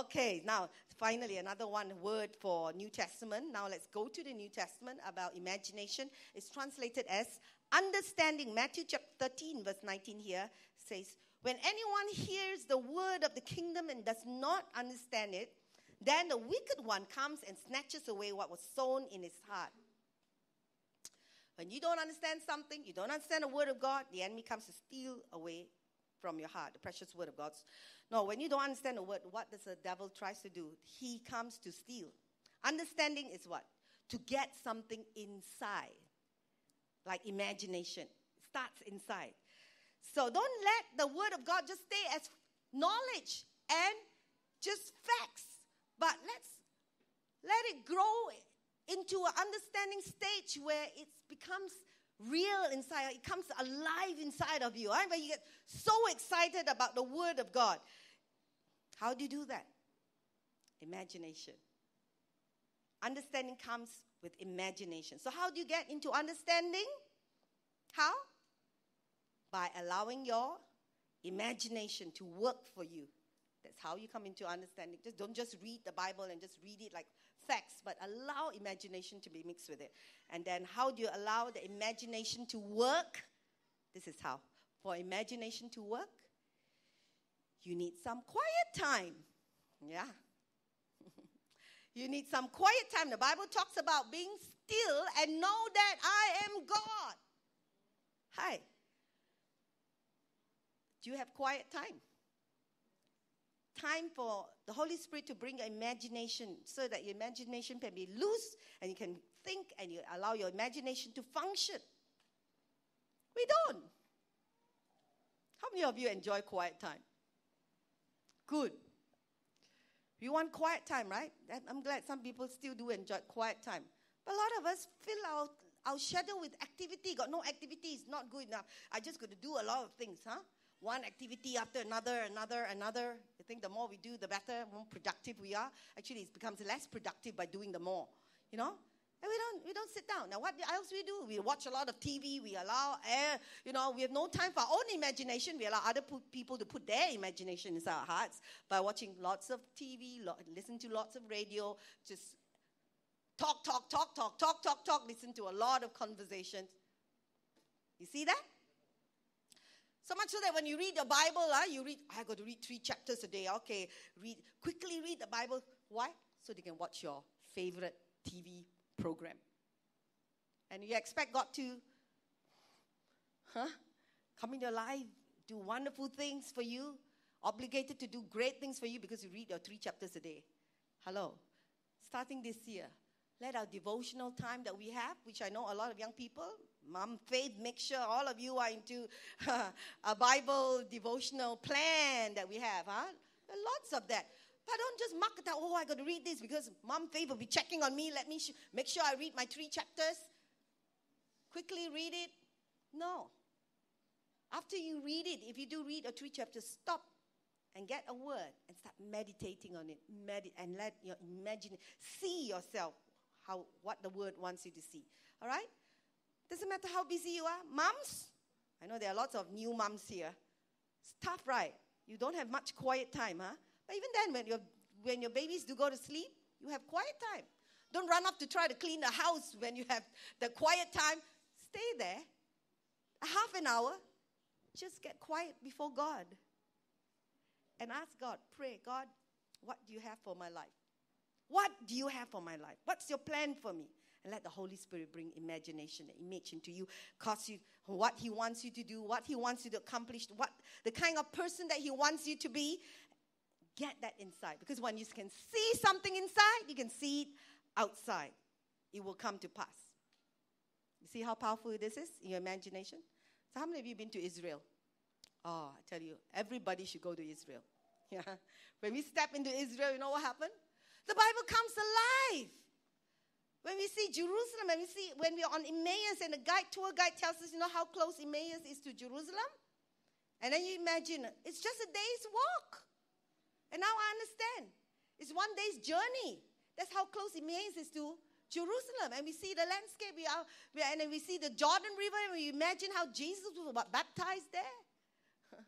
Okay. Now, finally, another one word for New Testament. Now, let's go to the New Testament about imagination. It's translated as understanding. Matthew chapter 13, verse 19 here says, "When anyone hears the word of the kingdom and does not understand it." Then the wicked one comes and snatches away what was sown in his heart. When you don't understand something, you don't understand the word of God, the enemy comes to steal away from your heart, the precious word of God. No, when you don't understand the word, what does the devil tries to do? He comes to steal. Understanding is what? To get something inside, like imagination. It starts inside. So don't let the word of God just stay as knowledge and just facts, but let's let it grow into an understanding stage where it becomes real inside. It comes alive inside of you. Right? When you get so excited about the Word of God. How do you do that? Imagination. Understanding comes with imagination. So, how do you get into understanding? How? By allowing your imagination to work for you. That's how you come into understanding. Just don't just read the Bible and just read it like facts, but allow imagination to be mixed with it. And then how do you allow the imagination to work? This is how. For imagination to work, you need some quiet time. Yeah. you need some quiet time. The Bible talks about being still and know that I am God. Hi. Do you have quiet time? Time for the Holy Spirit to bring your imagination so that your imagination can be loose and you can think and you allow your imagination to function. We don't. How many of you enjoy quiet time? Good. You want quiet time, right? I'm glad some people still do enjoy quiet time. But a lot of us fill our, our schedule with activity. Got no activity is not good enough. I just got to do a lot of things, huh? One activity after another, another, another. I think the more we do, the better, more productive we are. Actually, it becomes less productive by doing the more, you know? And we don't, we don't sit down. Now, what else we do? We watch a lot of TV. We allow, air, you know, we have no time for our own imagination. We allow other people to put their imagination inside our hearts by watching lots of TV, listen to lots of radio, just talk, talk, talk, talk, talk, talk, talk, listen to a lot of conversations. You see that? So much so that when you read the Bible, uh, you read, I got to read three chapters a day. Okay, read quickly read the Bible. Why? So they can watch your favorite TV program. And you expect God to, huh? Come in your life, do wonderful things for you, obligated to do great things for you because you read your three chapters a day. Hello. Starting this year, let our devotional time that we have, which I know a lot of young people, Mom Faith, make sure all of you are into a Bible devotional plan that we have, huh? Lots of that. But don't just mark it out, oh, I got to read this because Mom Faith will be checking on me. Let me sh- make sure I read my three chapters. Quickly read it. No. After you read it, if you do read a three chapters, stop and get a word and start meditating on it. Medi- and let your imagine, see yourself how what the word wants you to see. All right? Doesn't matter how busy you are. Moms, I know there are lots of new moms here. It's tough, right? You don't have much quiet time, huh? But even then, when, your when your babies do go to sleep, you have quiet time. Don't run up to try to clean the house when you have the quiet time. Stay there. A half an hour. Just get quiet before God. And ask God, pray, God, what do you have for my life? What do you have for my life? What's your plan for me? And let the Holy Spirit bring imagination, and image into you, cause you what He wants you to do, what He wants you to accomplish, what the kind of person that He wants you to be. Get that inside. Because when you can see something inside, you can see it outside. It will come to pass. You see how powerful this is in your imagination? So, how many of you been to Israel? Oh, I tell you, everybody should go to Israel. Yeah. When we step into Israel, you know what happened? The Bible comes alive. When we see Jerusalem, when we see when we're on Emmaus and the guide tour guide tells us, you know how close Emmaus is to Jerusalem? And then you imagine it's just a day's walk. And now I understand. It's one day's journey. That's how close Emmaus is to Jerusalem. And we see the landscape, we are, we are, and then we see the Jordan River, and we imagine how Jesus was baptized there.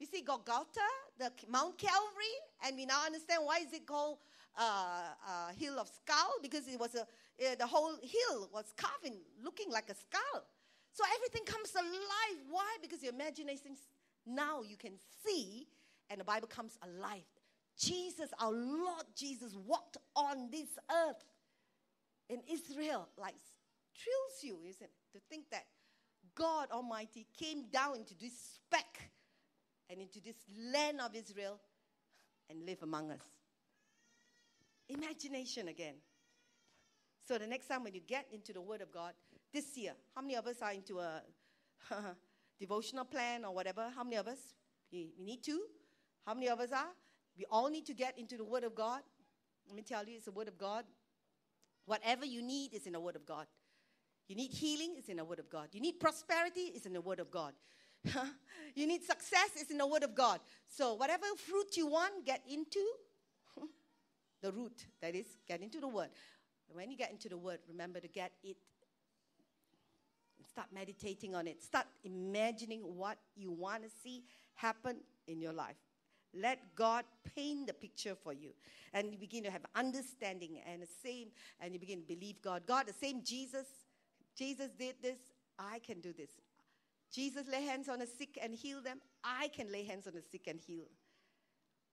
we see Golgotha, the Mount Calvary, and we now understand why is it called uh, hill of skull because it was a uh, the whole hill was carving, looking like a skull. So everything comes alive. Why? Because your imagination now you can see, and the Bible comes alive. Jesus, our Lord Jesus, walked on this earth in Israel. Like thrills you, isn't it? To think that God Almighty came down into this speck and into this land of Israel and live among us. Imagination again. So the next time when you get into the Word of God, this year, how many of us are into a devotional plan or whatever? How many of us? We, need to. How many of us are? We all need to get into the Word of God. Let me tell you, it's the Word of God. Whatever you need is in the Word of God. You need healing, it's in the Word of God. You need prosperity, it's in the Word of God. you need success, it's in the Word of God. So, whatever fruit you want, get into the root. That is, get into the Word. When you get into the Word, remember to get it. Start meditating on it. Start imagining what you want to see happen in your life. Let God paint the picture for you. And you begin to have understanding and the same, and you begin to believe God. God, the same Jesus, Jesus did this, I can do this. Jesus lay hands on the sick and heal them. I can lay hands on the sick and heal.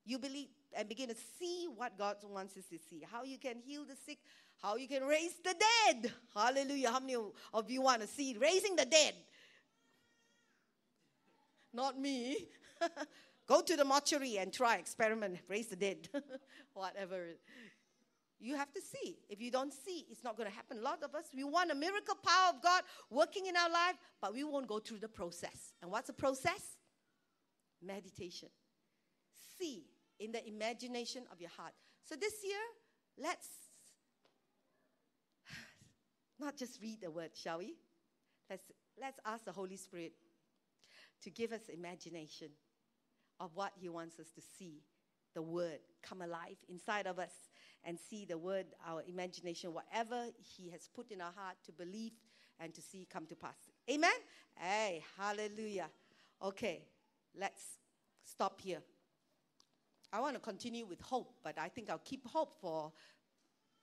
You believe and begin to see what God wants us to see. How you can heal the sick, how you can raise the dead. Hallelujah. How many of you want to see raising the dead? Not me. Go to the mortuary and try, experiment, raise the dead, whatever. You have to see. If you don't see, it's not going to happen. A lot of us, we want a miracle power of God working in our life, but we won't go through the process. And what's the process? Meditation. See in the imagination of your heart. So this year, let's not just read the word, shall we? Let's, let's ask the Holy Spirit to give us imagination of what He wants us to see. The Word come alive inside of us and see the Word, our imagination, whatever He has put in our heart to believe and to see come to pass. Amen? Hey, hallelujah. Okay, let's stop here. I want to continue with hope, but I think I'll keep hope for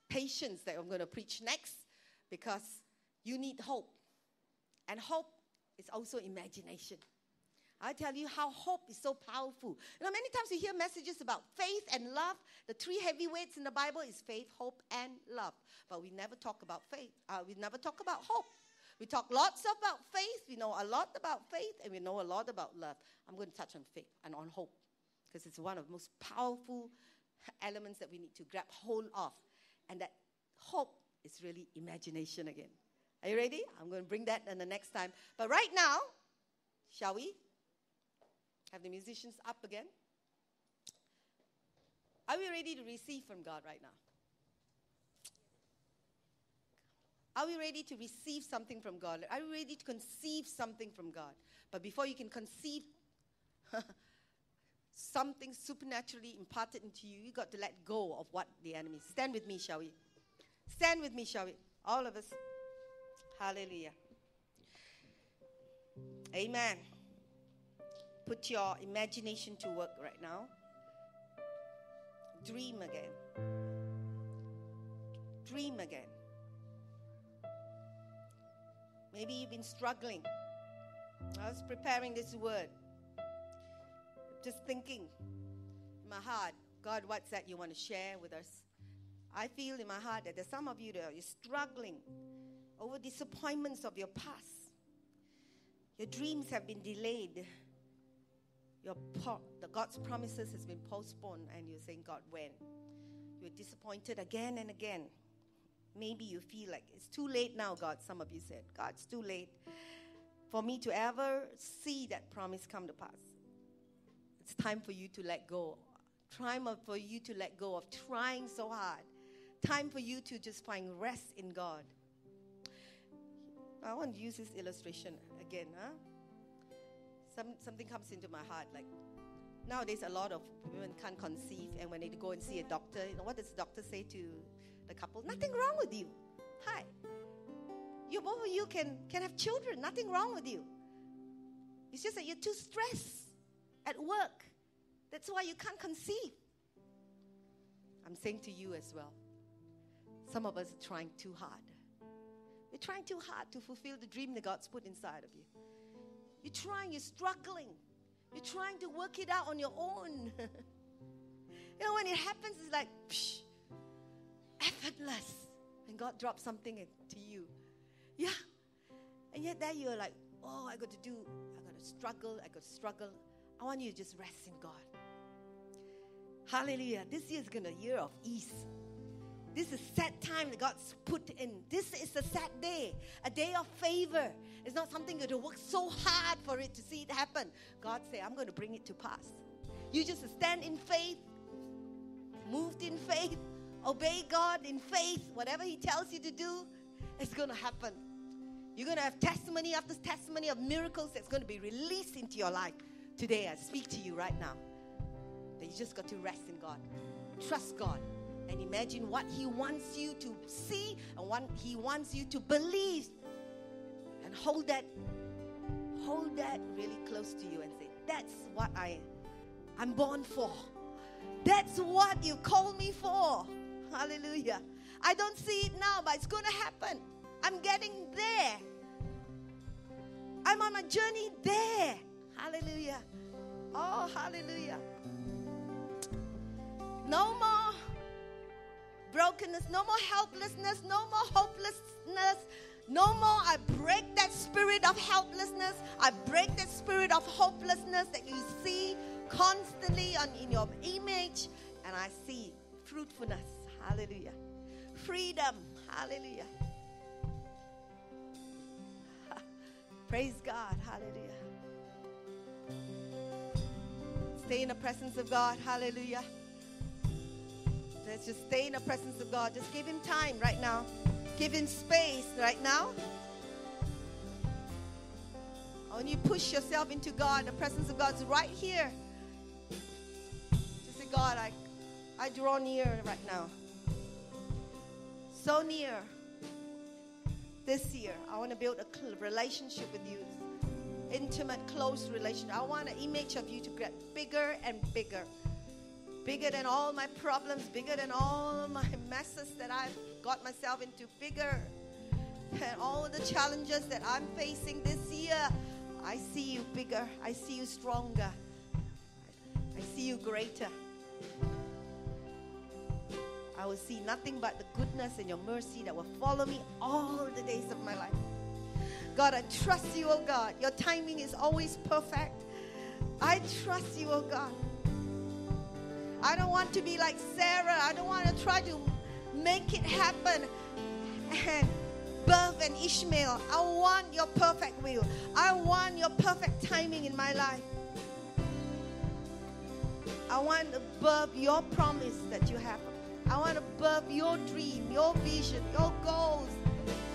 patience that I'm going to preach next because you need hope. And hope is also imagination. I tell you how hope is so powerful. You know, many times we hear messages about faith and love. The three heavyweights in the Bible is faith, hope, and love. But we never talk about faith. Uh, we never talk about hope. We talk lots about faith. We know a lot about faith, and we know a lot about love. I'm going to touch on faith and on hope because it's one of the most powerful elements that we need to grab hold of. And that hope is really imagination again. Are you ready? I'm going to bring that in the next time. But right now, shall we? Have the musicians up again? Are we ready to receive from God right now? Are we ready to receive something from God? Are we ready to conceive something from God? But before you can conceive something supernaturally imparted into you, you got to let go of what the enemy. Stand with me, shall we? Stand with me, shall we? All of us. Hallelujah. Amen. Put your imagination to work right now. Dream again. Dream again. Maybe you've been struggling. I was preparing this word. Just thinking in my heart, God, what's that you want to share with us? I feel in my heart that there's some of you that are struggling over disappointments of your past. Your dreams have been delayed your the God's promises has been postponed and you're saying, God, when? You're disappointed again and again. Maybe you feel like it's too late now, God. Some of you said, God, it's too late for me to ever see that promise come to pass. It's time for you to let go. Time for you to let go of trying so hard. Time for you to just find rest in God. I want to use this illustration again. Huh? some, something comes into my heart. Like nowadays, a lot of women can't conceive, and when they go and see a doctor, you know what does the doctor say to the couple? Nothing wrong with you. Hi, you both of you can can have children. Nothing wrong with you. It's just that you're too stressed at work. That's why you can't conceive. I'm saying to you as well. Some of us are trying too hard. We're trying too hard to fulfill the dream that God's put inside of you. You're trying, you're struggling. You're trying to work it out on your own. you know, when it happens, it's like, psh, effortless. And God drops something to you. Yeah. And yet, there you're like, oh, I got to do, I got to struggle, I got to struggle. I want you to just rest in God. Hallelujah. This year is going to be a year of ease. This is a set time that God's put in. This is a set day, a day of favor. It's not something you have to work so hard for it to see it happen. God say, I'm going to bring it to pass. You just stand in faith, moved in faith, obey God in faith. Whatever He tells you to do, it's going to happen. You're going to have testimony after testimony of miracles that's going to be released into your life. Today, I speak to you right now. That you just got to rest in God. Trust God. And imagine what He wants you to see and what He wants you to believe. And hold that, hold that really close to you and say, That's what I I'm born for. That's what you call me for. Hallelujah. I don't see it now, but it's going to happen. I'm getting there. I'm on a journey there. Hallelujah. Oh, hallelujah. No more brokenness, no more helplessness, no more hopelessness. No more. I break that spirit of helplessness. I break that spirit of hopelessness that you see constantly on in your image. And I see fruitfulness. Hallelujah. Freedom. Hallelujah. Praise God. Hallelujah. Stay in the presence of God. Hallelujah. Let's just stay in the presence of God. Just give Him time right now. Give Him space right now. When you push yourself into God, the presence of God's right here. Just say, God, I, I draw near right now. So near. This year, I want to build a relationship with you. Intimate, close relationship. I want an image of you to get bigger and bigger bigger than all my problems, bigger than all my messes that I've got myself into, bigger than all the challenges that I'm facing this year. I see you bigger, I see you stronger, I see you greater. I will see nothing but the goodness and your mercy that will follow me all the days of my life. God, I trust you, oh God. Your timing is always perfect. I trust you, oh God. I don't want to be like Sarah. I don't want to try to make it happen and birth an Ishmael. I want your perfect will. I want your perfect timing in my life. I want to birth your promise that you have. I want to birth your dream, your vision, your goals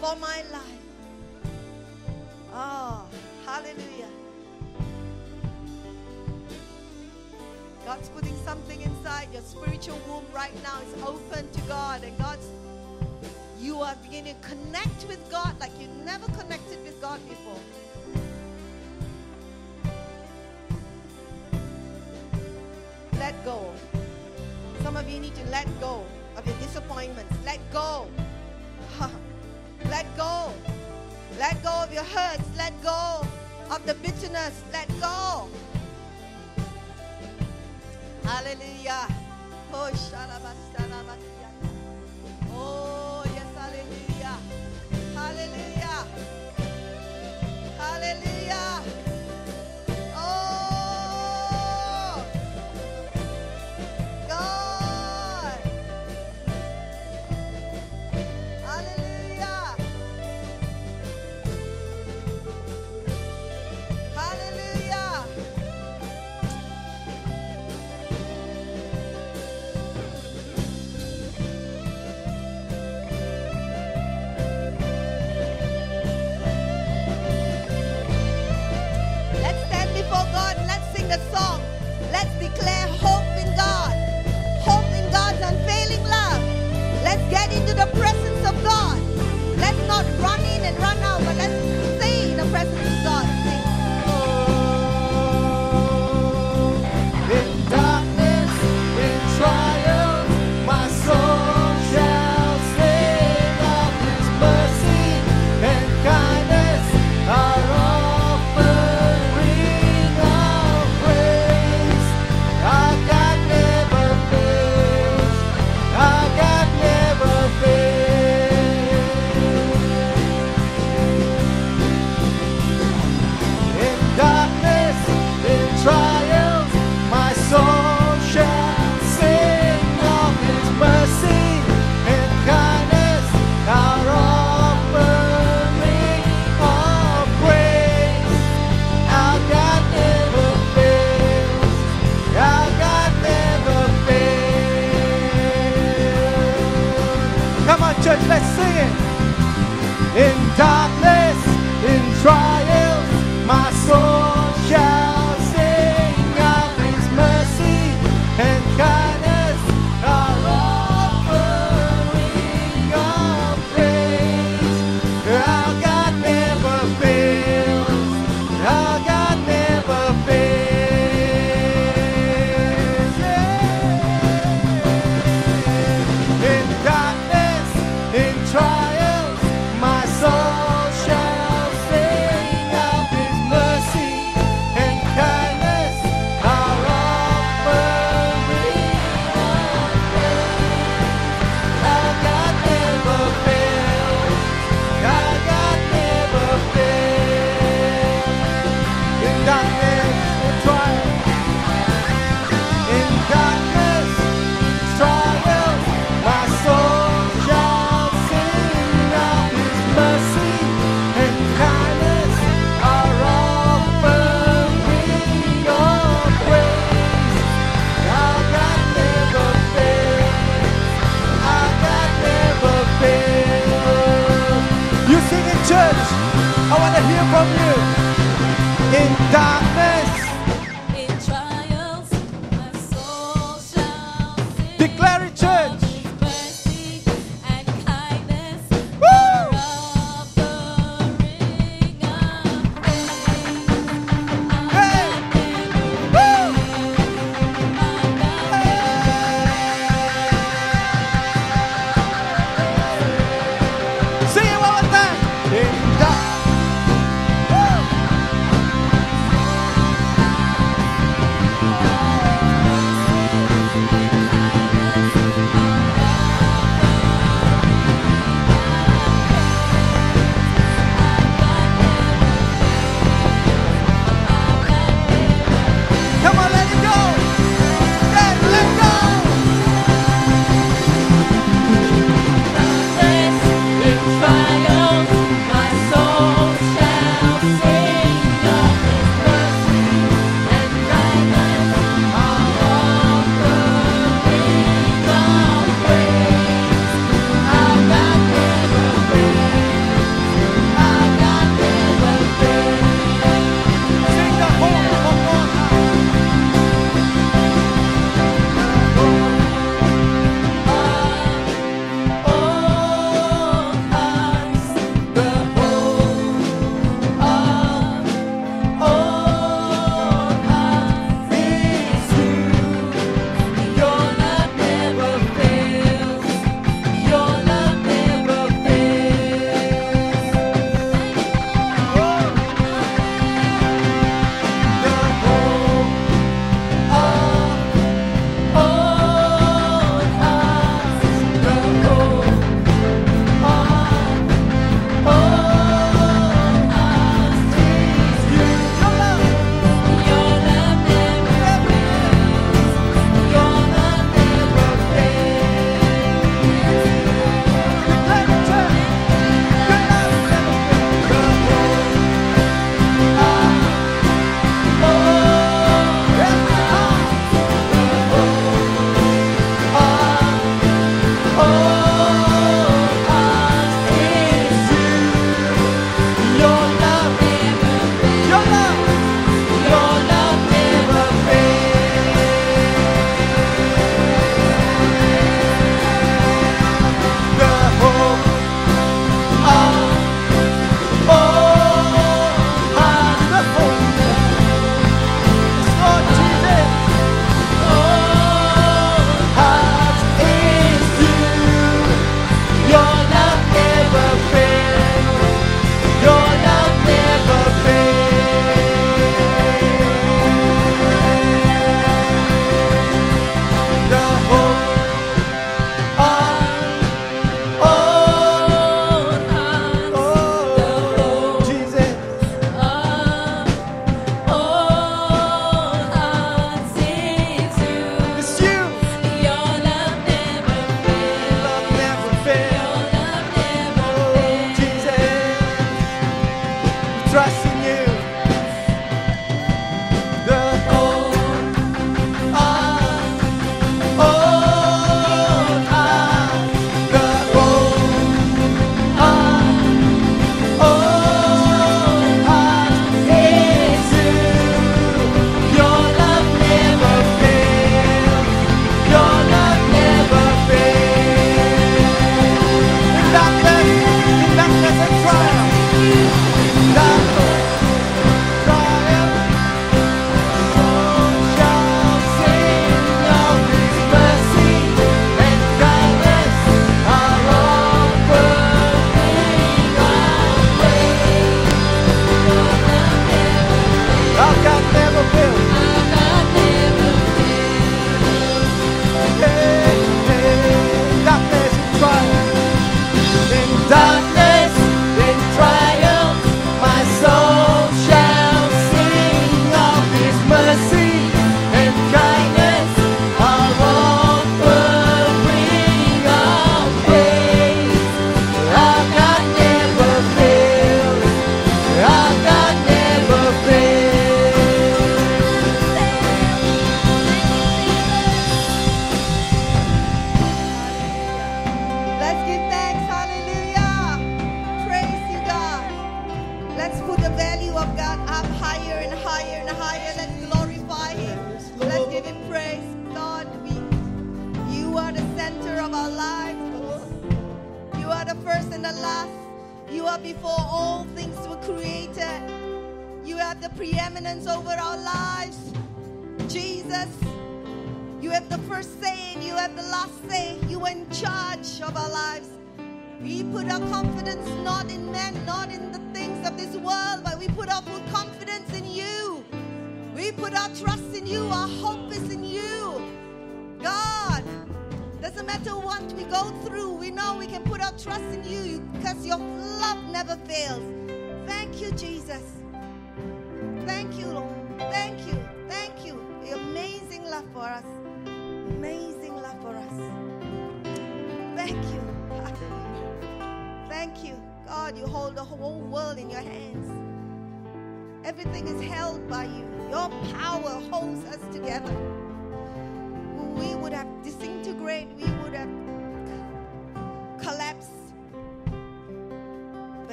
for my life. Oh, hallelujah. God's putting something inside your spiritual womb right now. It's open to God, and God's you are beginning to connect with God like you never connected with God before. Let go. Some of you need to let go of your disappointments. Let go. let go. Let go of your hurts. Let go of the bitterness. Let go. Hallelujah. Oh,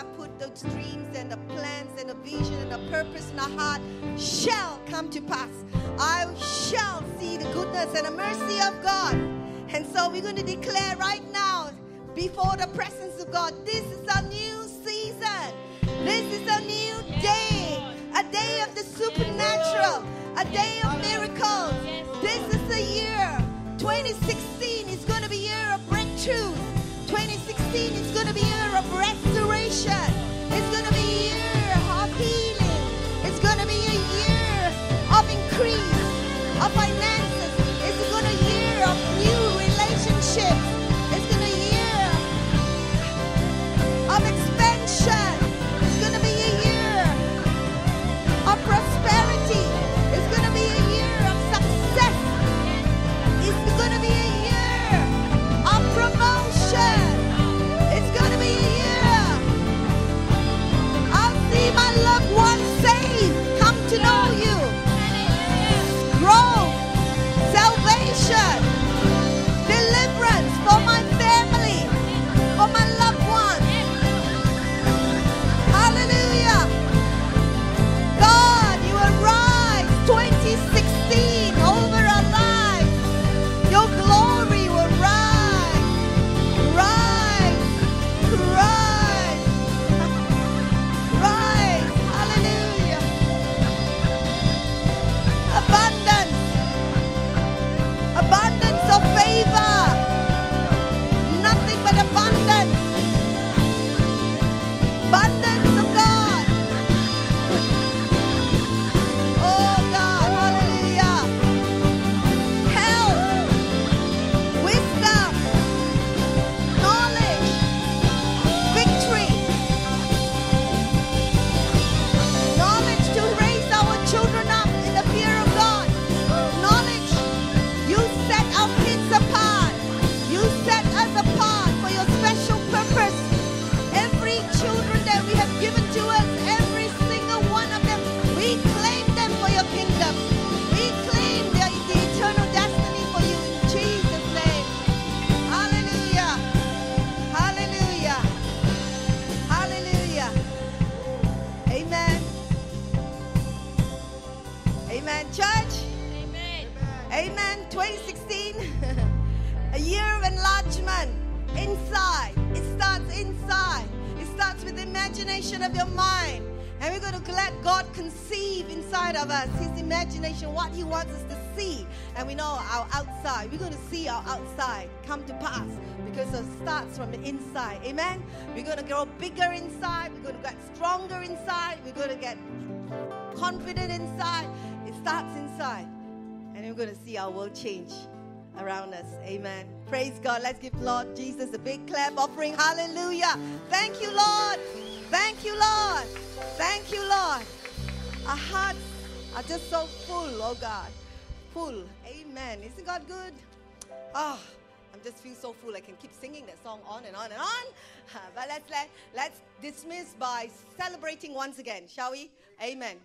have put those dreams and the plans and the vision and the purpose in our heart shall come to pass. I shall see the goodness and the mercy of God. And so we're going to declare right now before the presence of God this is a new season. This is a new day. A day of the supernatural. A day of miracles. This is the year. Year of restoration. Imagination of your mind. And we're going to let God conceive inside of us His imagination, what He wants us to see. And we know our outside. We're going to see our outside come to pass because it starts from the inside. Amen. We're going to grow bigger inside. We're going to get stronger inside. We're going to get confident inside. It starts inside. And we're going to see our world change around us. Amen. Praise God. Let's give Lord Jesus a big clap offering. Hallelujah. Thank you, Lord. Thank you, Lord. Thank you, Lord. Our hearts are just so full, oh God. Full. Amen. Isn't God good? Ah. I'm just feel so full. I can keep singing that song on and on and on. But let's let let's dismiss by celebrating once again, shall we? Amen.